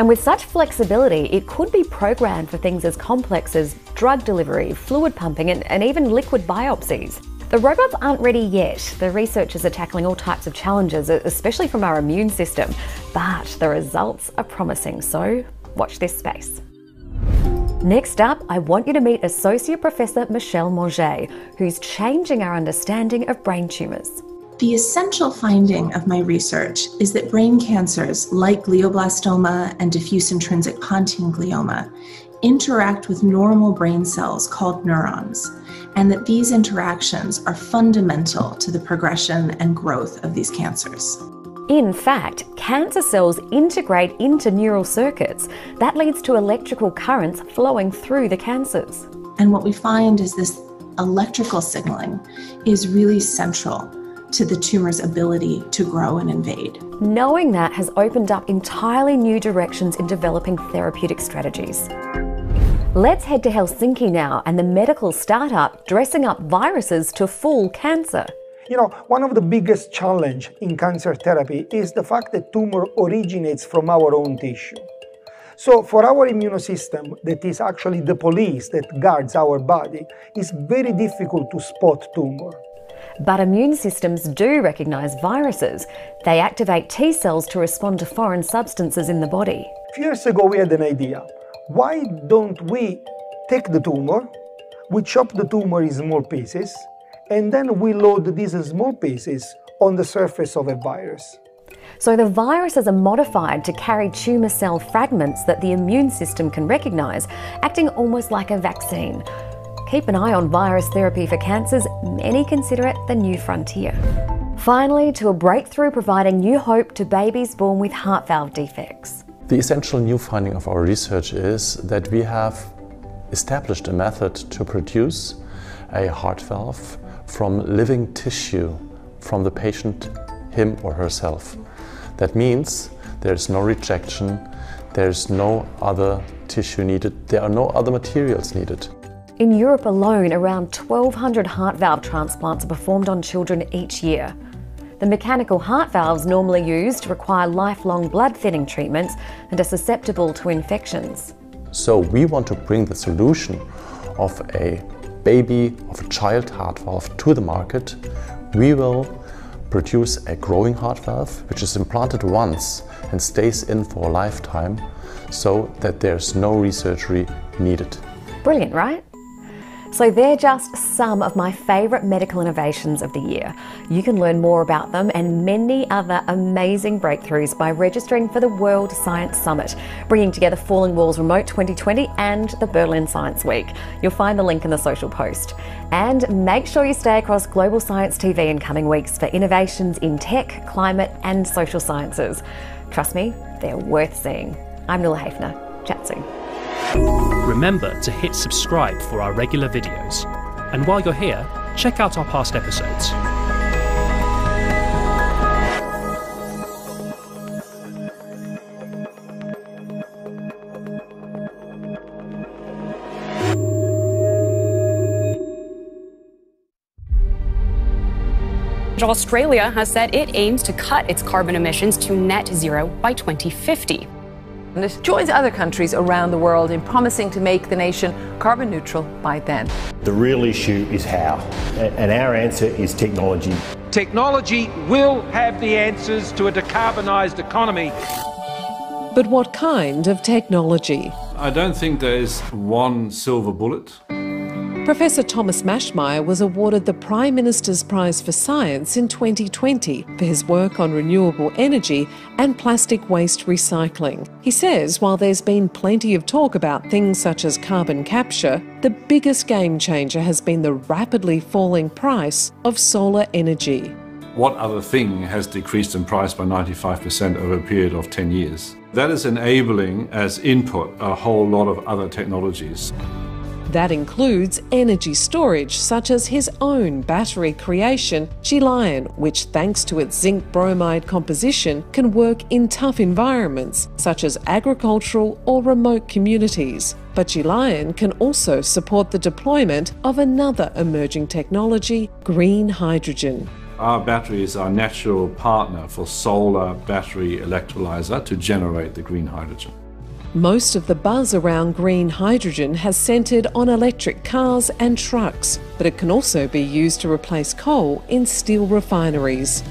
and with such flexibility, it could be programmed for things as complex as drug delivery, fluid pumping, and, and even liquid biopsies. The robots aren't ready yet. The researchers are tackling all types of challenges, especially from our immune system, but the results are promising, so watch this space. Next up, I want you to meet Associate Professor Michelle Monje, who's changing our understanding of brain tumours. The essential finding of my research is that brain cancers like glioblastoma and diffuse intrinsic pontine glioma interact with normal brain cells called neurons, and that these interactions are fundamental to the progression and growth of these cancers. In fact, cancer cells integrate into neural circuits. That leads to electrical currents flowing through the cancers. And what we find is this electrical signaling is really central to the tumor's ability to grow and invade. Knowing that has opened up entirely new directions in developing therapeutic strategies. Let's head to Helsinki now and the medical startup dressing up viruses to fool cancer. You know, one of the biggest challenge in cancer therapy is the fact that tumor originates from our own tissue. So for our immune system, that is actually the police that guards our body, it's very difficult to spot tumor. But immune systems do recognise viruses. They activate T cells to respond to foreign substances in the body. A few years ago, we had an idea. Why don't we take the tumor, we chop the tumor in small pieces, and then we load these small pieces on the surface of a virus. So the viruses are modified to carry tumour cell fragments that the immune system can recognise, acting almost like a vaccine. Keep an eye on virus therapy for cancers, many consider it the new frontier. Finally, to a breakthrough providing new hope to babies born with heart valve defects. The essential new finding of our research is that we have established a method to produce a heart valve from living tissue from the patient, him or herself. That means there's no rejection, there's no other tissue needed, there are no other materials needed. In Europe alone, around 1,200 heart valve transplants are performed on children each year. The mechanical heart valves normally used require lifelong blood thinning treatments and are susceptible to infections. So we want to bring the solution of a baby, of a child heart valve to the market. We will produce a growing heart valve, which is implanted once and stays in for a lifetime, so that there's no resurgery needed. Brilliant, right? So they're just some of my favourite medical innovations of the year. You can learn more about them and many other amazing breakthroughs by registering for the World Science Summit, bringing together Falling Walls Remote 2020 and the Berlin Science Week. You'll find the link in the social post. And make sure you stay across Global Science TV in coming weeks for innovations in tech, climate, and social sciences. Trust me, they're worth seeing. I'm Nilla Hafner. Chat soon. Remember to hit subscribe for our regular videos. And while you're here, check out our past episodes. Australia has said it aims to cut its carbon emissions to net zero by 2050. And it joins other countries around the world in promising to make the nation carbon neutral by then. The real issue is how, and our answer is technology. Technology will have the answers to a decarbonised economy. But what kind of technology? I don't think there is one silver bullet. Professor Thomas Maschmeyer was awarded the Prime Minister's Prize for Science in 2020 for his work on renewable energy and plastic waste recycling. He says while there's been plenty of talk about things such as carbon capture, the biggest game changer has been the rapidly falling price of solar energy. What other thing has decreased in price by 95% over a period of 10 years? That is enabling as input a whole lot of other technologies. That includes energy storage, such as his own battery creation, Gelion, which, thanks to its zinc bromide composition, can work in tough environments, such as agricultural or remote communities. But Gelion can also support the deployment of another emerging technology, green hydrogen. Our battery is our natural partner for solar battery electrolyzer to generate the green hydrogen. Most of the buzz around green hydrogen has centred on electric cars and trucks, but it can also be used to replace coal in steel refineries.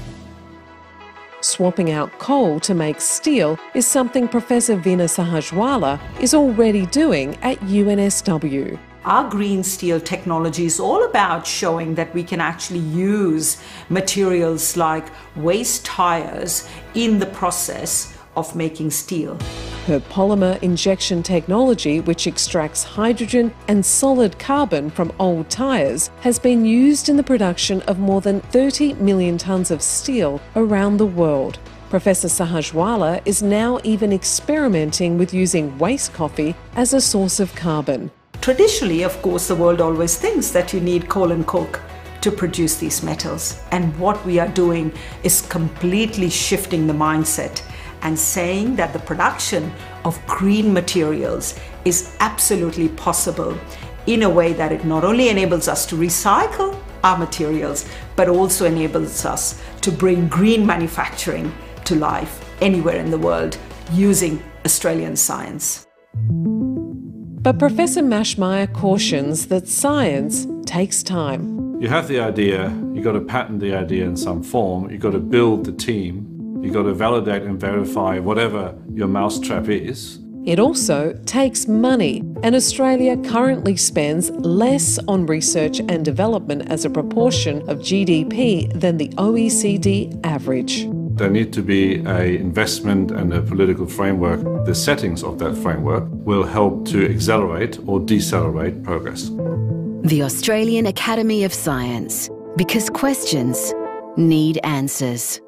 Swapping out coal to make steel is something Professor Veena Sahajwalla is already doing at UNSW. Our green steel technology is all about showing that we can actually use materials like waste tires in the process of making steel. Her polymer injection technology, which extracts hydrogen and solid carbon from old tyres, has been used in the production of more than 30 million tonnes of steel around the world. Professor Sahajwalla is now even experimenting with using waste coffee as a source of carbon. Traditionally, of course, the world always thinks that you need coal and coke to produce these metals. And what we are doing is completely shifting the mindset and saying that the production of green materials is absolutely possible in a way that it not only enables us to recycle our materials, but also enables us to bring green manufacturing to life anywhere in the world using Australian science. But Professor Maschmeyer cautions that science takes time. You have the idea, you've got to patent the idea in some form, you've got to build the team, You've got to validate and verify whatever your mousetrap is. It also takes money, and Australia currently spends less on research and development as a proportion of GDP than the OECD average. There need to be a investment and a political framework. The settings of that framework will help to accelerate or decelerate progress. The Australian Academy of Science, because questions need answers.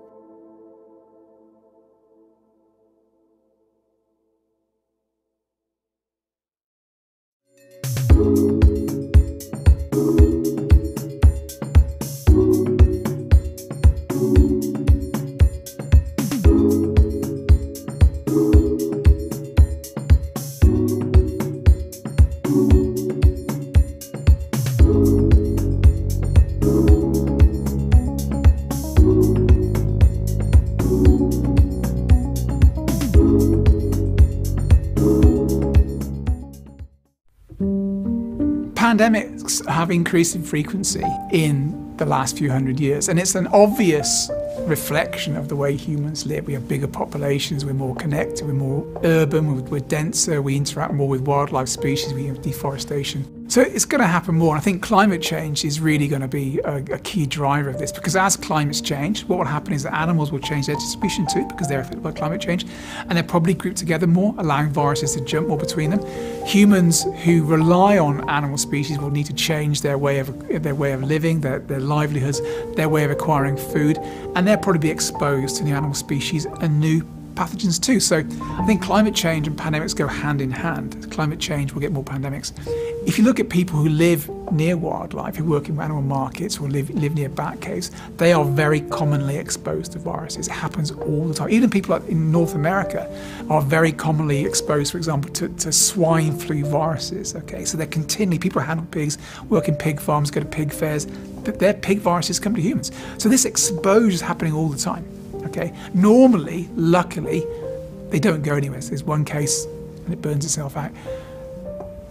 Pandemics have increased in frequency in the last few hundred years, and it's an obvious reflection of the way humans live. We have bigger populations, we're more connected, we're more urban, we're, we're denser, we interact more with wildlife species, we have deforestation. So it's going to happen more. I think climate change is really going to be a, a, key driver of this because as climates change, what will happen is that animals will change their distribution too because they're affected by climate change and they're probably grouped together more, allowing viruses to jump more between them. Humans who rely on animal species will need to change their way of their way of living, their, their livelihoods, their way of acquiring food, and they'll probably be exposed to new animal species and new pathogens too. So I think climate change and pandemics go hand in hand. Climate change will get more pandemics. If you look at people who live near wildlife, who work in animal markets or live, live near bat caves, they are very commonly exposed to viruses. It happens all the time. Even people in North America are very commonly exposed, for example, to, to swine flu viruses. Okay, so they're continually, people handle pigs, work in pig farms, go to pig fairs, their pig viruses come to humans. So this exposure is happening all the time. Okay, normally, luckily, they don't go anywhere. So there's one case and it burns itself out.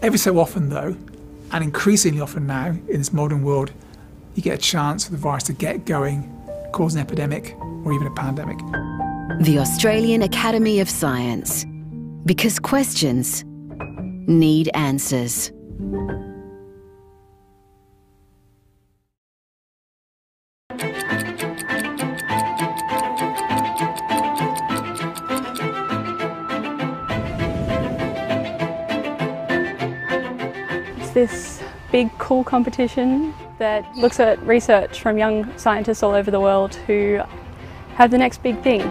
Every so often, though, and increasingly often now in this modern world, you get a chance for the virus to get going, cause an epidemic or even a pandemic. The Australian Academy of Science. Because questions need answers. This big cool competition that looks at research from young scientists all over the world who have the next big thing.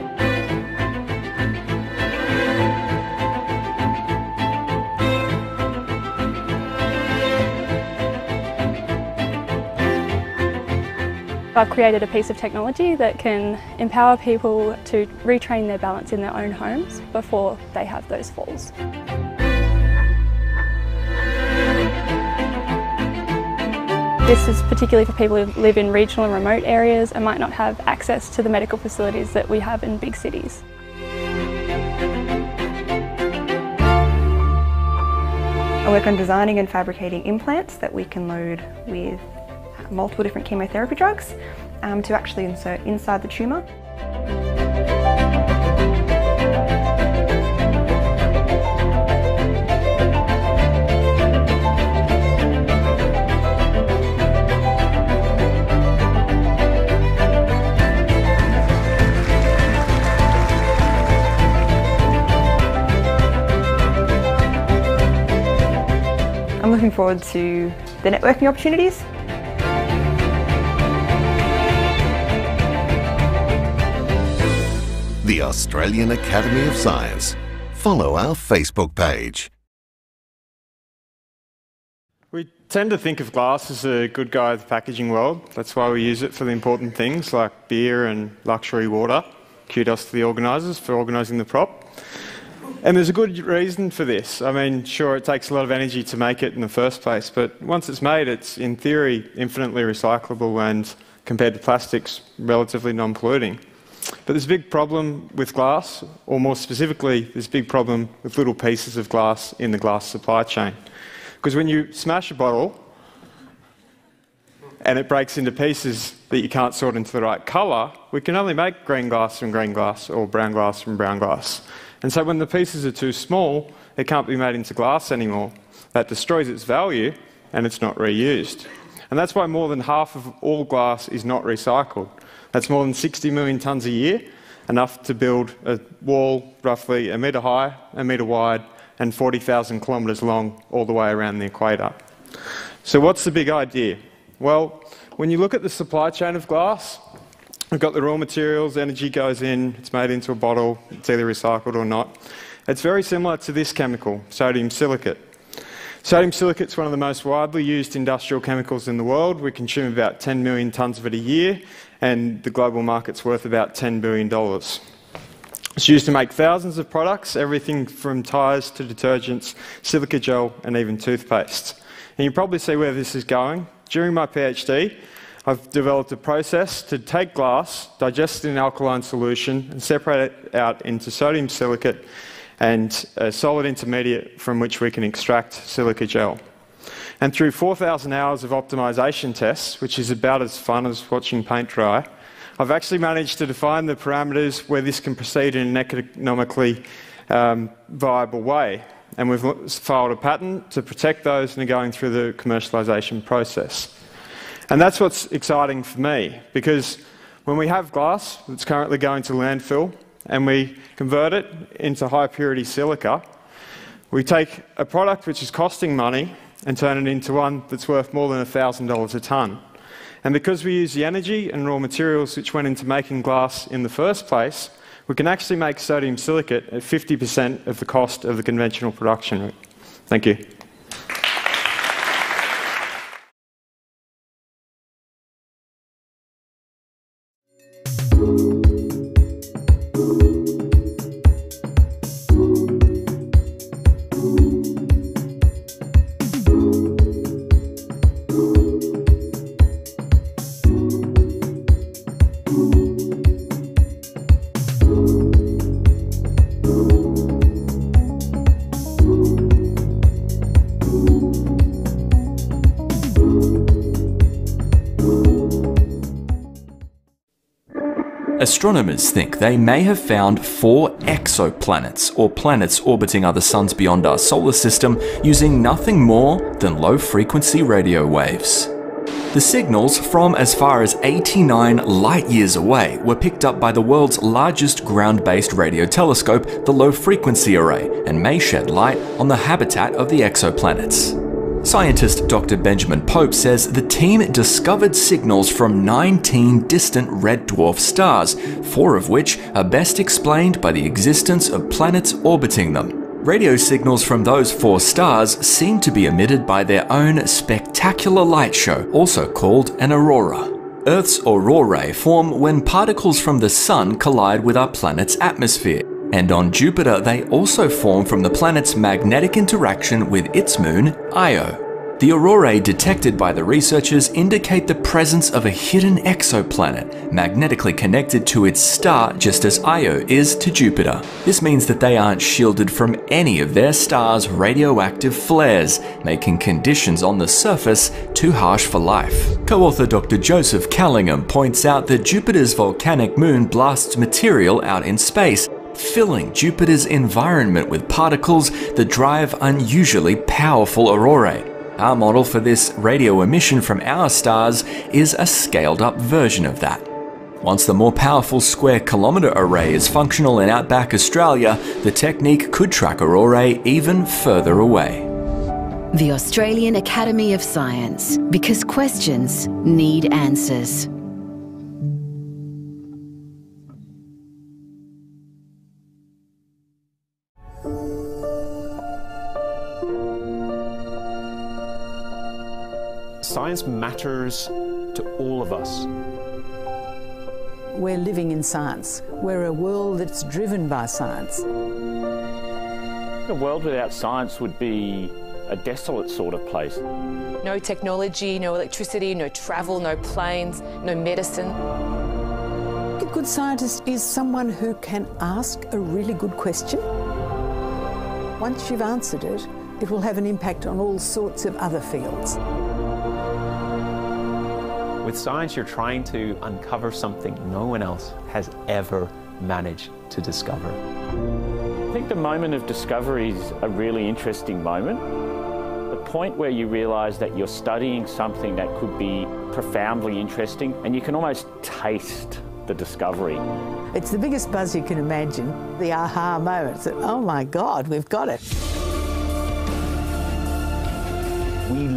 I've created a piece of technology that can empower people to retrain their balance in their own homes before they have those falls. This is particularly for people who live in regional and remote areas and might not have access to the medical facilities that we have in big cities. I work on designing and fabricating implants that we can load with multiple different chemotherapy drugs um, to actually insert inside the tumour. I'm looking forward to the networking opportunities. The Australian Academy of Science. Follow our Facebook page. We tend to think of glass as a good guy of the packaging world. That's why we use it for the important things like beer and luxury water. Kudos to the organisers for organising the prop. And there's a good reason for this. I mean, sure, it takes a lot of energy to make it in the first place, but once it's made, it's in theory infinitely recyclable and compared to plastics, relatively non polluting. But there's a big problem with glass, or more specifically, there's a big problem with little pieces of glass in the glass supply chain. Because when you smash a bottle and it breaks into pieces that you can't sort into the right colour, we can only make green glass from green glass or brown glass from brown glass. And so when the pieces are too small, it can't be made into glass anymore. That destroys its value and it's not reused. And that's why more than half of all glass is not recycled. That's more than 60 million tonnes a year, enough to build a wall roughly a metre high, a metre wide, and 40,000 kilometres long all the way around the equator. So, what's the big idea? Well, when you look at the supply chain of glass, We've got the raw materials, energy goes in, it's made into a bottle, it's either recycled or not. It's very similar to this chemical, sodium silicate. Sodium silicate is one of the most widely used industrial chemicals in the world. We consume about 10 million tonnes of it a year, and the global market's worth about $10 billion. It's used to make thousands of products, everything from tyres to detergents, silica gel, and even toothpaste. And you probably see where this is going. During my PhD, I've developed a process to take glass, digest it in alkaline solution, and separate it out into sodium silicate and a solid intermediate from which we can extract silica gel. And through 4,000 hours of optimization tests, which is about as fun as watching paint dry, I've actually managed to define the parameters where this can proceed in an economically um, viable way. And we've filed a patent to protect those and are going through the commercialisation process. And that's what's exciting for me, because when we have glass that's currently going to landfill and we convert it into high purity silica, we take a product which is costing money and turn it into one that's worth more than $1,000 a tonne. And because we use the energy and raw materials which went into making glass in the first place, we can actually make sodium silicate at 50% of the cost of the conventional production route. Thank you. Astronomers think they may have found four exoplanets, or planets orbiting other suns beyond our solar system, using nothing more than low frequency radio waves. The signals from as far as 89 light years away were picked up by the world's largest ground based radio telescope, the Low Frequency Array, and may shed light on the habitat of the exoplanets. Scientist Dr. Benjamin Pope says the team discovered signals from 19 distant red dwarf stars, four of which are best explained by the existence of planets orbiting them. Radio signals from those four stars seem to be emitted by their own spectacular light show, also called an aurora. Earth's aurorae form when particles from the Sun collide with our planet's atmosphere. And on Jupiter, they also form from the planet's magnetic interaction with its moon, Io. The aurorae detected by the researchers indicate the presence of a hidden exoplanet, magnetically connected to its star just as Io is to Jupiter. This means that they aren't shielded from any of their star's radioactive flares, making conditions on the surface too harsh for life. Co-author Dr. Joseph Callingham points out that Jupiter's volcanic moon blasts material out in space, filling Jupiter's environment with particles that drive unusually powerful aurorae. Our model for this radio emission from our stars is a scaled up version of that. Once the more powerful square kilometre array is functional in outback Australia, the technique could track aurorae even further away. The Australian Academy of Science, because questions need answers. Science matters to all of us. We're living in science. We're a world that's driven by science. A world without science would be a desolate sort of place. No technology, no electricity, no travel, no planes, no medicine. A good scientist is someone who can ask a really good question. Once you've answered it, it will have an impact on all sorts of other fields. With science, you're trying to uncover something no one else has ever managed to discover. I think the moment of discovery is a really interesting moment. The point where you realize that you're studying something that could be profoundly interesting and you can almost taste the discovery. It's the biggest buzz you can imagine, the aha moment. That, oh my God, we've got it.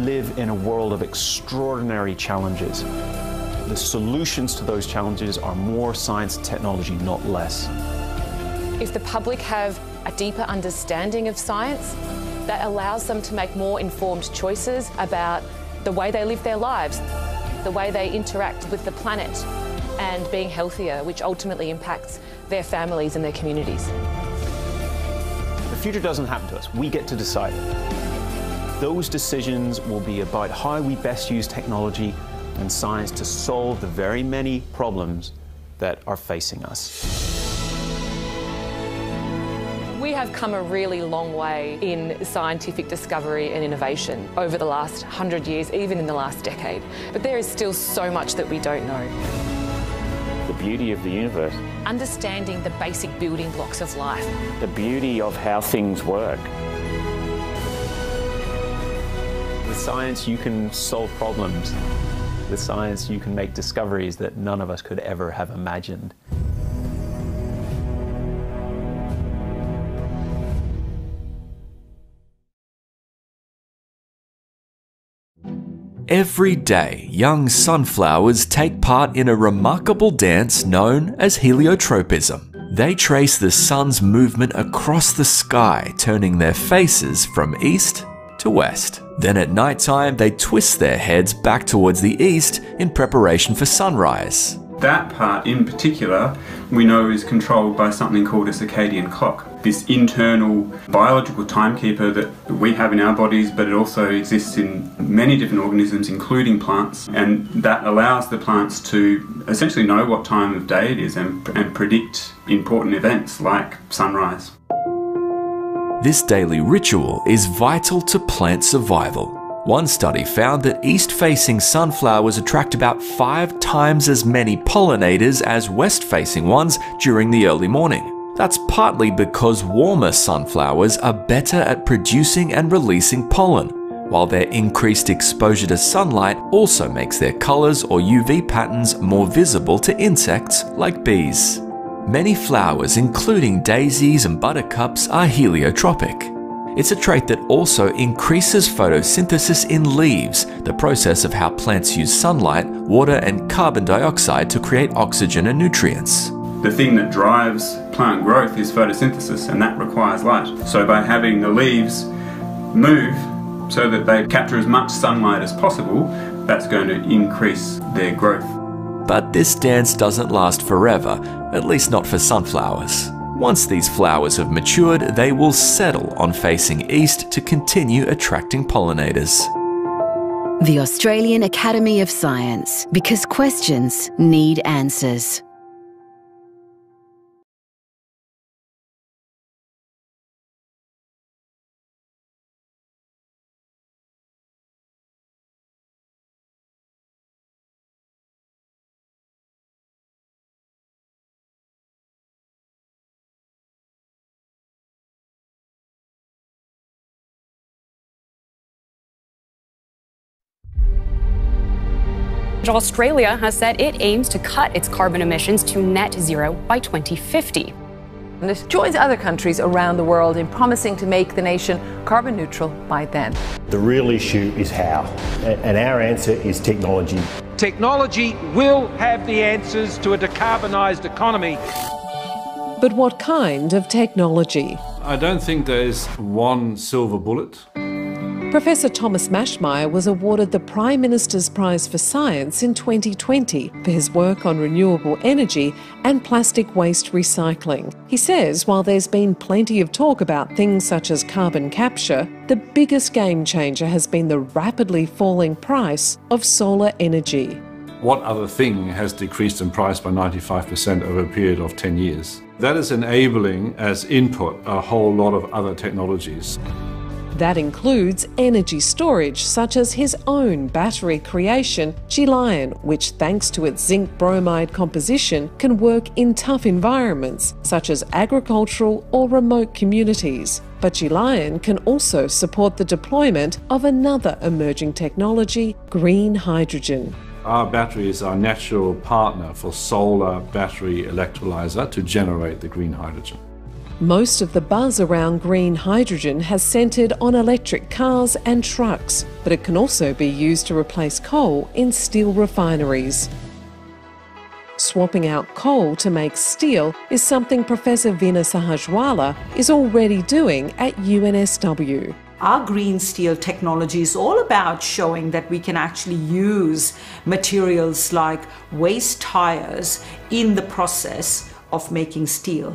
Live in a world of extraordinary challenges. The solutions to those challenges are more science and technology, not less. If the public have a deeper understanding of science, that allows them to make more informed choices about the way they live their lives, the way they interact with the planet, and being healthier, which ultimately impacts their families and their communities. The future doesn't happen to us, we get to decide. Those decisions will be about how we best use technology and science to solve the very many problems that are facing us. We have come a really long way in scientific discovery and innovation over the last hundred years, even in the last decade. But there is still so much that we don't know. The beauty of the universe, Understanding the basic building blocks of life. the beauty of how things work. With science, you can solve problems. With science, you can make discoveries that none of us could ever have imagined. Every day, young sunflowers take part in a remarkable dance known as heliotropism. They trace the sun's movement across the sky, turning their faces from east to west. Then at night time, they twist their heads back towards the east in preparation for sunrise. That part in particular, we know is controlled by something called a circadian clock. This internal biological timekeeper that we have in our bodies, but it also exists in many different organisms, including plants, and that allows the plants to essentially know what time of day it is and, and predict important events like sunrise. This daily ritual is vital to plant survival. One study found that east facing sunflowers attract about five times as many pollinators as west facing ones during the early morning. That's partly because warmer sunflowers are better at producing and releasing pollen, while their increased exposure to sunlight also makes their colours or UV patterns more visible to insects like bees. Many flowers, including daisies and buttercups, are heliotropic. It's a trait that also increases photosynthesis in leaves, the process of how plants use sunlight, water, and carbon dioxide to create oxygen and nutrients. The thing that drives plant growth is photosynthesis, and that requires light. So, by having the leaves move so that they capture as much sunlight as possible, that's going to increase their growth. But this dance doesn't last forever, at least not for sunflowers. Once these flowers have matured, they will settle on facing east to continue attracting pollinators. The Australian Academy of Science, because questions need answers. Australia has said it aims to cut its carbon emissions to net zero by 2050. And it joins other countries around the world in promising to make the nation carbon neutral by then. The real issue is how, and our answer is technology. Technology will have the answers to a decarbonised economy. But what kind of technology? I don't think there is one silver bullet. Professor Thomas Maschmeyer was awarded the Prime Minister's Prize for Science in 2020 for his work on renewable energy and plastic waste recycling. He says while there's been plenty of talk about things such as carbon capture, the biggest game changer has been the rapidly falling price of solar energy. What other thing has decreased in price by 95% over a period of 10 years? That is enabling as input a whole lot of other technologies. That includes energy storage, such as his own battery creation, Gelion, which, thanks to its zinc bromide composition, can work in tough environments, such as agricultural or remote communities. But Gelion can also support the deployment of another emerging technology, green hydrogen. Our battery is our natural partner for solar battery electrolyzer to generate the green hydrogen. Most of the buzz around green hydrogen has centred on electric cars and trucks, but it can also be used to replace coal in steel refineries. Swapping out coal to make steel is something Professor Veena Sahajwalla is already doing at UNSW. Our green steel technology is all about showing that we can actually use materials like waste tires in the process of making steel.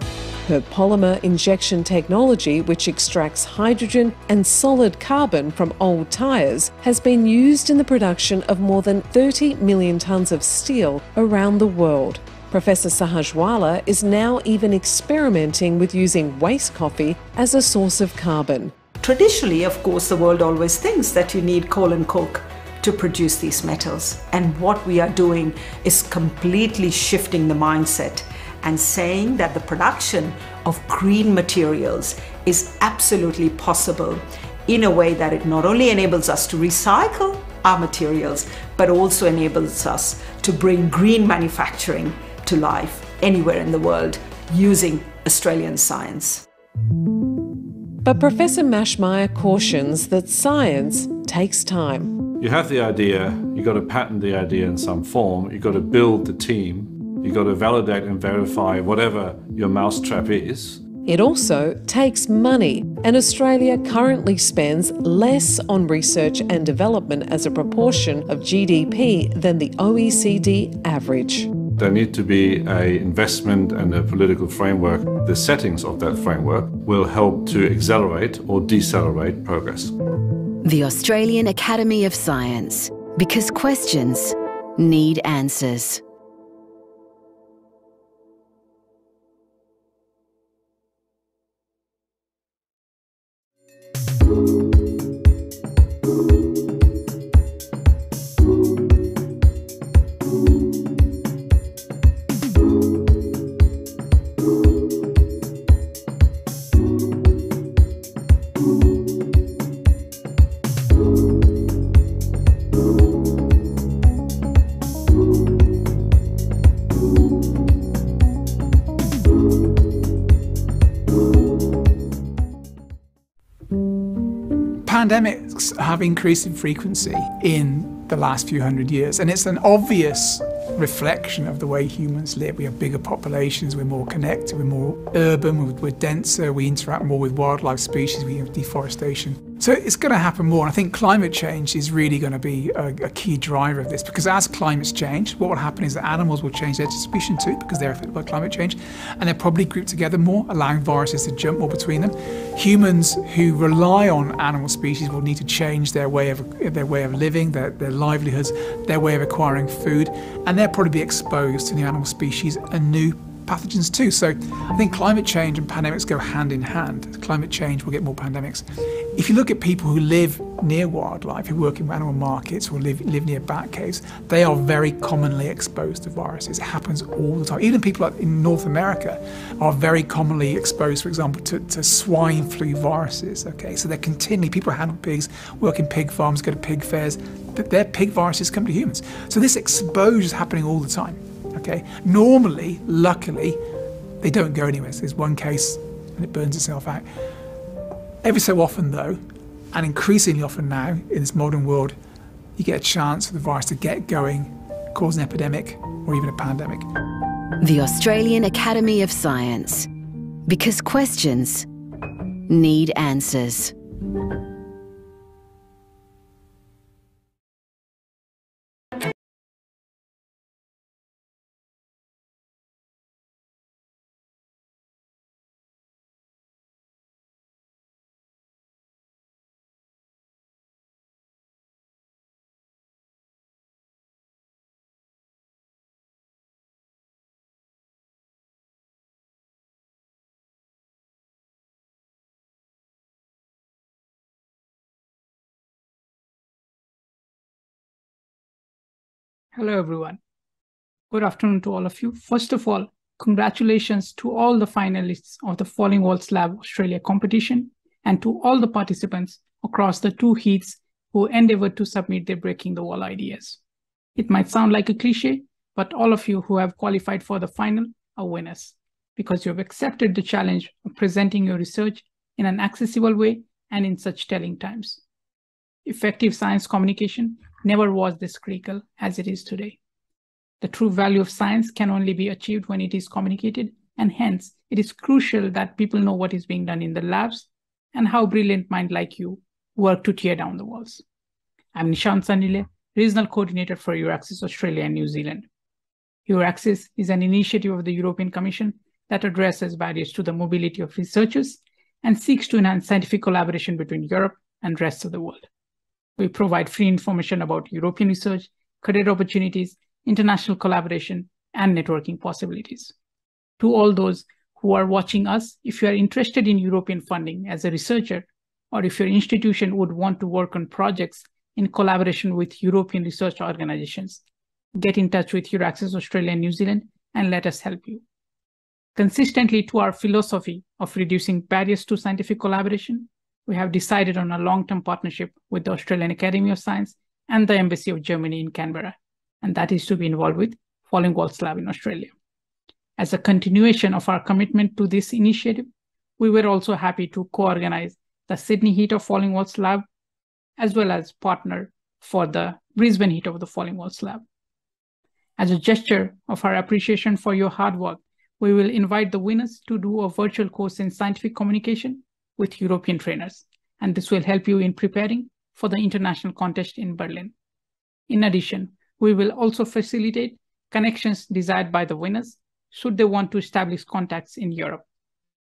Her polymer injection technology, which extracts hydrogen and solid carbon from old tyres, has been used in the production of more than 30 million tonnes of steel around the world. Professor Sahajwalla is now even experimenting with using waste coffee as a source of carbon. Traditionally, of course, the world always thinks that you need coal and coke to produce these metals. And what we are doing is completely shifting the mindset and saying that the production of green materials is absolutely possible in a way that it not only enables us to recycle our materials, but also enables us to bring green manufacturing to life anywhere in the world using Australian science. But Professor Maschmeyer cautions that science takes time. You have the idea, you've got to patent the idea in some form, you've got to build the team, you've got to validate and verify whatever your mousetrap is. It also takes money, and Australia currently spends less on research and development as a proportion of GDP than the OECD average. There need to be a investment and a political framework. The settings of that framework will help to accelerate or decelerate progress. The Australian Academy of Science, because questions need answers. Pandemics have increased in frequency in the last few hundred years, and it's an obvious reflection of the way humans live. We have bigger populations, we're more connected, we're more urban, we're, denser, we interact more with wildlife species, we have deforestation. So it's going to happen more. And I think climate change is really going to be a, a, key driver of this because as climates change, what will happen is that animals will change their distribution too because they're affected by climate change and they're probably grouped together more, allowing viruses to jump more between them. Humans who rely on animal species will need to change their way of, their way of living, their, their livelihoods, their way of acquiring food, and they'll probably be exposed to new animal species and new pathogens too. So I think climate change and pandemics go hand in hand. Climate change will get more pandemics. If you look at people who live near wildlife, who work in animal markets or live, live near bat caves, they are very commonly exposed to viruses. It happens all the time. Even people in North America are very commonly exposed, for example, to, to swine flu viruses. Okay, so they're continually, people handle pigs, work in pig farms, go to pig fairs, their pig viruses come to humans. So this exposure is happening all the time. Okay, normally, luckily, they don't go anywhere. So there's one case and it burns itself out. Every so often, though, and increasingly often now in this modern world, you get a chance for the virus to get going, cause an epidemic or even a pandemic. The Australian Academy of Science, because questions need answers. Hello, everyone. Good afternoon to all of you. First of all, congratulations to all the finalists of the Falling Walls Lab Australia competition and to all the participants across the two heats who endeavored to submit their Breaking the Wall ideas. It might sound like a cliche, but all of you who have qualified for the final are winners because you have accepted the challenge of presenting your research in an accessible way and in such telling times. Effective science communication never was this critical as it is today. The true value of science can only be achieved when it is communicated, and hence it is crucial that people know what is being done in the labs and how brilliant minds like you work to tear down the walls. I'm Nishant Sanile, Regional Coordinator for EURAXESS Australia and New Zealand. EURAXESS is an initiative of the European Commission that addresses barriers to the mobility of researchers and seeks to enhance scientific collaboration between Europe and rest of the world. We provide free information about European research, career opportunities, international collaboration, and networking possibilities. To all those who are watching us, if you are interested in European funding as a researcher, or if your institution would want to work on projects in collaboration with European research organizations, get in touch with EURAXESS Australia and New Zealand and let us help you. Consistently to our philosophy of reducing barriers to scientific collaboration, we have decided on a long-term partnership with the Australian Academy of Science and the Embassy of Germany in Canberra, and that is to be involved with Falling Walls Lab in Australia. As a continuation of our commitment to this initiative, we were also happy to co-organize the Sydney Heat of Falling Walls Lab, as well as partner for the Brisbane Heat of the Falling Walls Lab. As a gesture of our appreciation for your hard work, we will invite the winners to do a virtual course in scientific communication with European trainers, and this will help you in preparing for the international contest in Berlin. In addition, we will also facilitate connections desired by the winners should they want to establish contacts in Europe.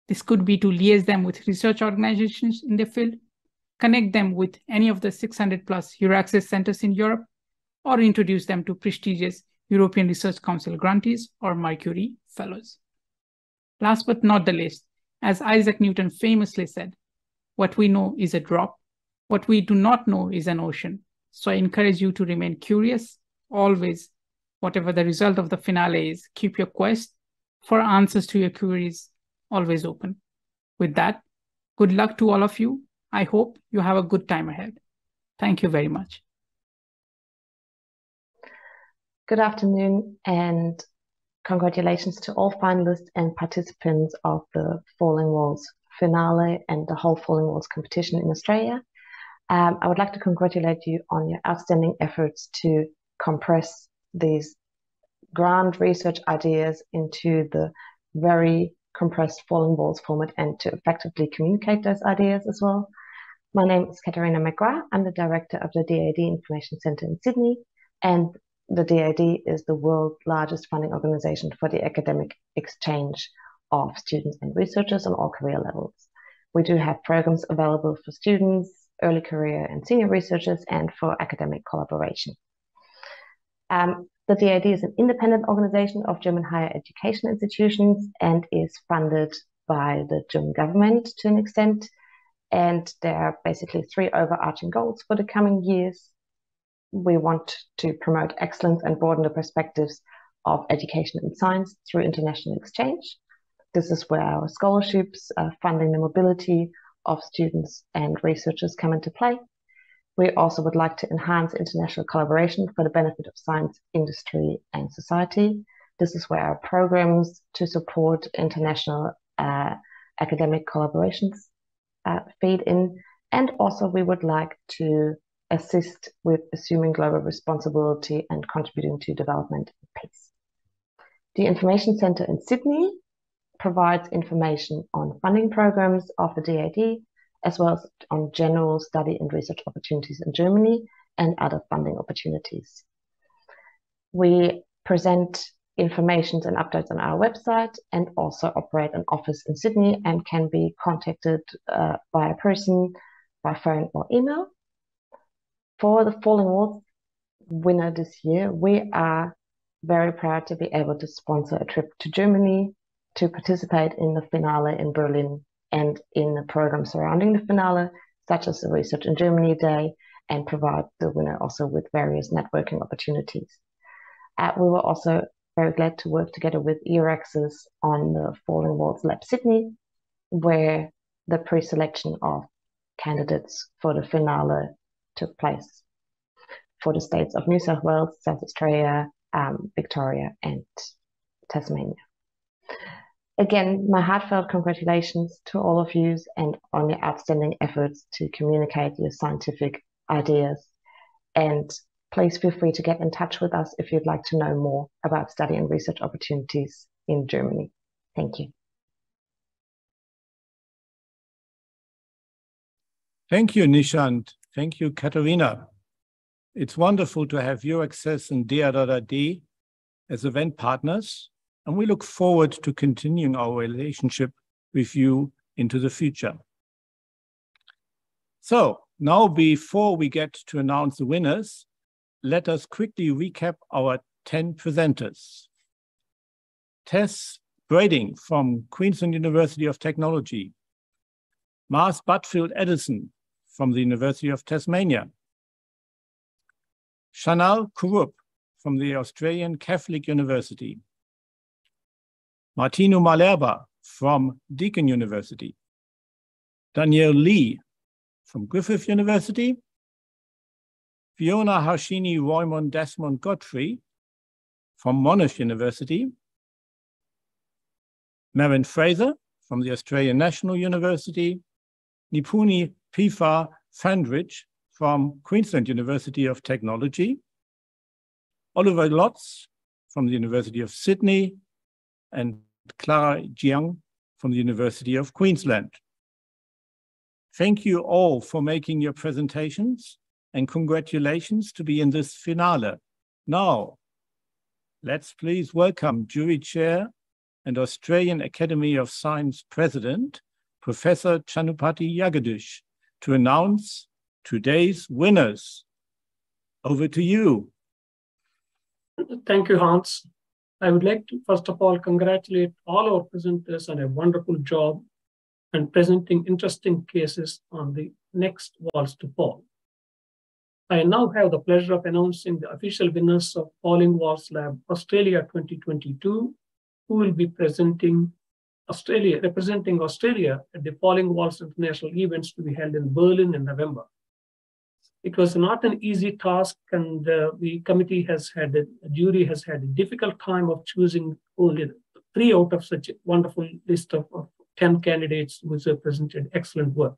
This could be to liaise them with research organizations in the field, connect them with any of the 600 plus EURAXESS centers in Europe, or introduce them to prestigious European Research Council grantees or Marie Curie fellows. Last but not the least, as Isaac Newton famously said, what we know is a drop, what we do not know is an ocean. So I encourage you to remain curious, always, whatever the result of the finale is, keep your quest for answers to your queries always open. With that, good luck to all of you. I hope you have a good time ahead. Thank you very much. Good afternoon and Congratulations to all finalists and participants of the Falling Walls finale and the whole Falling Walls competition in Australia. Um, I would like to congratulate you on your outstanding efforts to compress these grand research ideas into the very compressed Falling Walls format and to effectively communicate those ideas as well. My name is Katarina McGrath. I'm the director of the DAAD Information Centre in Sydney, and the DAAD is the world's largest funding organization for the academic exchange of students and researchers on all career levels. We do have programs available for students, early career and senior researchers, and for academic collaboration. Um, the DAAD is an independent organization of German higher education institutions and is funded by the German government to an extent. And there are basically three overarching goals for the coming years we want to promote excellence and broaden the perspectives of education and science through international exchange. This is where our scholarships, uh, funding the mobility of students and researchers come into play. We also would like to enhance international collaboration for the benefit of science, industry, and society. This is where our programs to support international uh, academic collaborations uh, feed in. And also, we would like to assist with assuming global responsibility and contributing to development and peace. The Information Centre in Sydney provides information on funding programs of the DAAD, as well as on general study and research opportunities in Germany and other funding opportunities. We present information and updates on our website and also operate an office in Sydney and can be contacted uh, by a person by phone or email. For the Falling Walls winner this year, we are very proud to be able to sponsor a trip to Germany to participate in the finale in Berlin and in the program surrounding the finale, such as the Research in Germany Day, and provide the winner also with various networking opportunities. Uh, we were also very glad to work together with EURAXESS on the Falling Walls Lab Sydney, where the pre-selection of candidates for the finale took place for the states of New South Wales, South Australia, um, Victoria, and Tasmania. Again, my heartfelt congratulations to all of you and on your outstanding efforts to communicate your scientific ideas. And please feel free to get in touch with us if you'd like to know more about study and research opportunities in Germany. Thank you. Thank you, Nishant. Thank you, Katerina. It's wonderful to have EURAXESS and DAAD as event partners, and we look forward to continuing our relationship with you into the future. So now before we get to announce the winners, let us quickly recap our 10 presenters. Tess Brading from Queensland University of Technology, Mars Buttfield Addison from the University of Tasmania, Chanchal Kurup from the Australian Catholic University, Martino Malerba from Deakin University, Danielle Lee from Griffith University, Fiona Harshini Roymond Desmond Godfrey from Monash University, Mervyn Fraser from the Australian National University, Nipuni Pifa Fandrich from Queensland University of Technology, Oliver Lotz from the University of Sydney, and Clara Jiang from the University of Queensland. Thank you all for making your presentations and congratulations to be in this finale. Now, let's please welcome jury chair and Australian Academy of Science President, Professor Chennupati Jagadish, to announce today's winners. Over to you. Thank you, Hans. I would like to, first of all, congratulate all our presenters on a wonderful job and presenting interesting cases on the next walls to fall. I now have the pleasure of announcing the official winners of Falling Walls Lab Australia 2022, who will be presenting Australia, representing Australia at the Falling Walls International events to be held in Berlin in November. It was not an easy task, and uh, the committee has had, a, a jury has had a difficult time of choosing only three out of such a wonderful list of, of 10 candidates which have presented excellent work.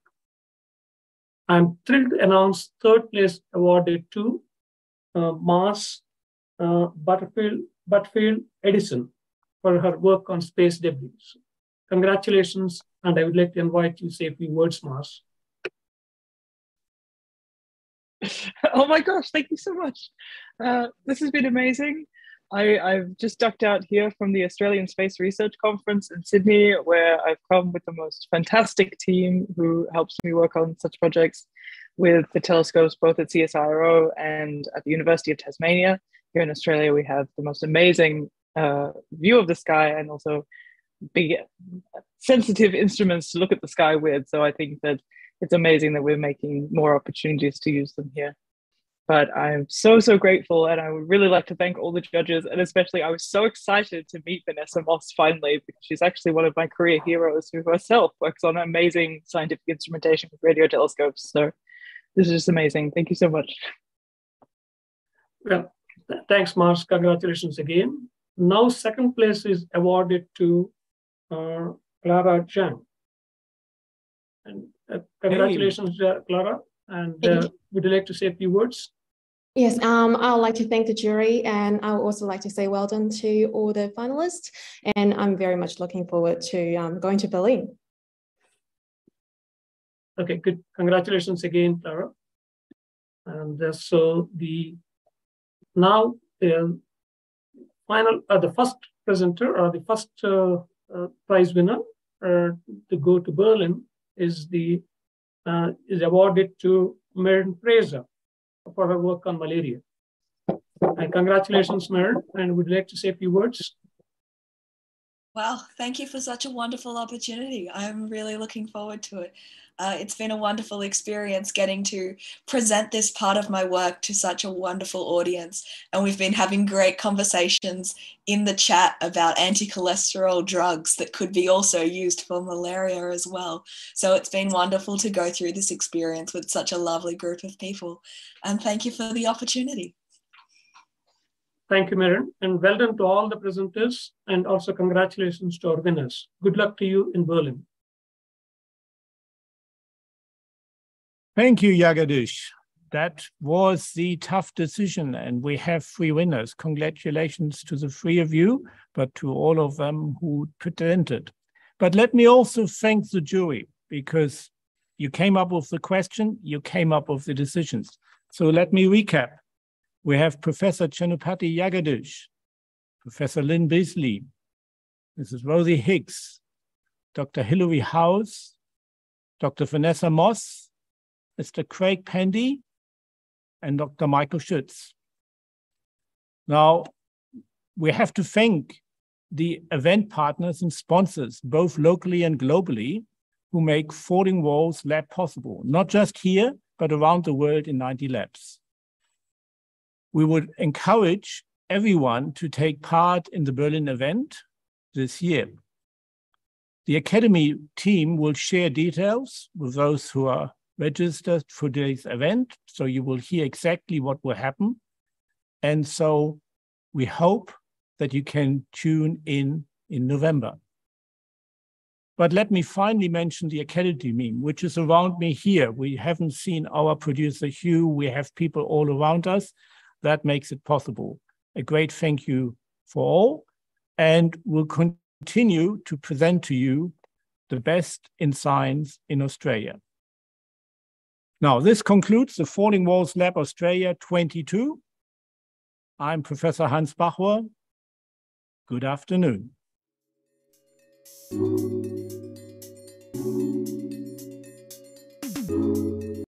I'm thrilled to announce third place awarded to uh, Mars uh, Buttfield, Buttfield Addison for her work on space debris. Congratulations, and I would like to invite you to say a few words, Mars. oh my gosh, thank you so much. Uh, this has been amazing. I, I've just ducked out here from the Australian Space Research Conference in Sydney, where I've come with the most fantastic team who helps me work on such projects with the telescopes both at CSIRO and at the University of Tasmania. Here in Australia, we have the most amazing uh, view of the sky and also big sensitive instruments to look at the sky with. So I think that it's amazing that we're making more opportunities to use them here. But I'm so, so grateful. And I would really like to thank all the judges. And especially, I was so excited to meet Vanessa Moss finally, because she's actually one of my career heroes who herself works on amazing scientific instrumentation with radio telescopes. So this is just amazing. Thank you so much. Well, th- thanks, Mars. Congratulations again. Now, second place is awarded to uh, Clara Jiang. And uh, congratulations, uh, Clara. And uh, would you like to say a few words? Yes, um, I would like to thank the jury and I would also like to say well done to all the finalists. And I'm very much looking forward to um, going to Berlin. Okay, good. Congratulations again, Clara. And uh, so the now the final, uh, the first presenter or the first uh, uh, prize winner uh, to go to Berlin is the uh, is awarded to Maren Fraser for her work on malaria. And congratulations, Maren, and would like to say a few words. Well, thank you for such a wonderful opportunity. I'm really looking forward to it. Uh, it's been a wonderful experience getting to present this part of my work to such a wonderful audience. And we've been having great conversations in the chat about anti cholesterol drugs that could be also used for malaria as well. So it's been wonderful to go through this experience with such a lovely group of people. And thank you for the opportunity. Thank you, Maren, and well done to all the presenters, and also congratulations to our winners. Good luck to you in Berlin. Thank you, Jagadish. That was the tough decision, and we have three winners. Congratulations to the three of you, but to all of them who presented. But let me also thank the jury because you came up with the question, you came up with the decisions. So let me recap. We have Professor Chennupati Jagadish, Professor Lynn Beazley, Mrs. Rosie Hicks, Dr. Hilary House, Dr. Vanessa Moss, Mr. Craig Pendy, and Dr. Michael Schütz. Now, we have to thank the event partners and sponsors, both locally and globally, who make Falling Walls Lab possible, not just here, but around the world in 90 labs. We would encourage everyone to take part in the Berlin event this year. The Academy team will share details with those who are registered for today's event, so you will hear exactly what will happen. And so we hope that you can tune in in November. But let me finally mention the Academy meme, which is around me here. We haven't seen our producer Hugh. We have people all around us. That makes it possible. A great thank you for all. And we'll continue to present to you the best in science in Australia. Now, this concludes the Falling Walls Lab Australia 22. I'm Professor Hans Bachor. Good afternoon.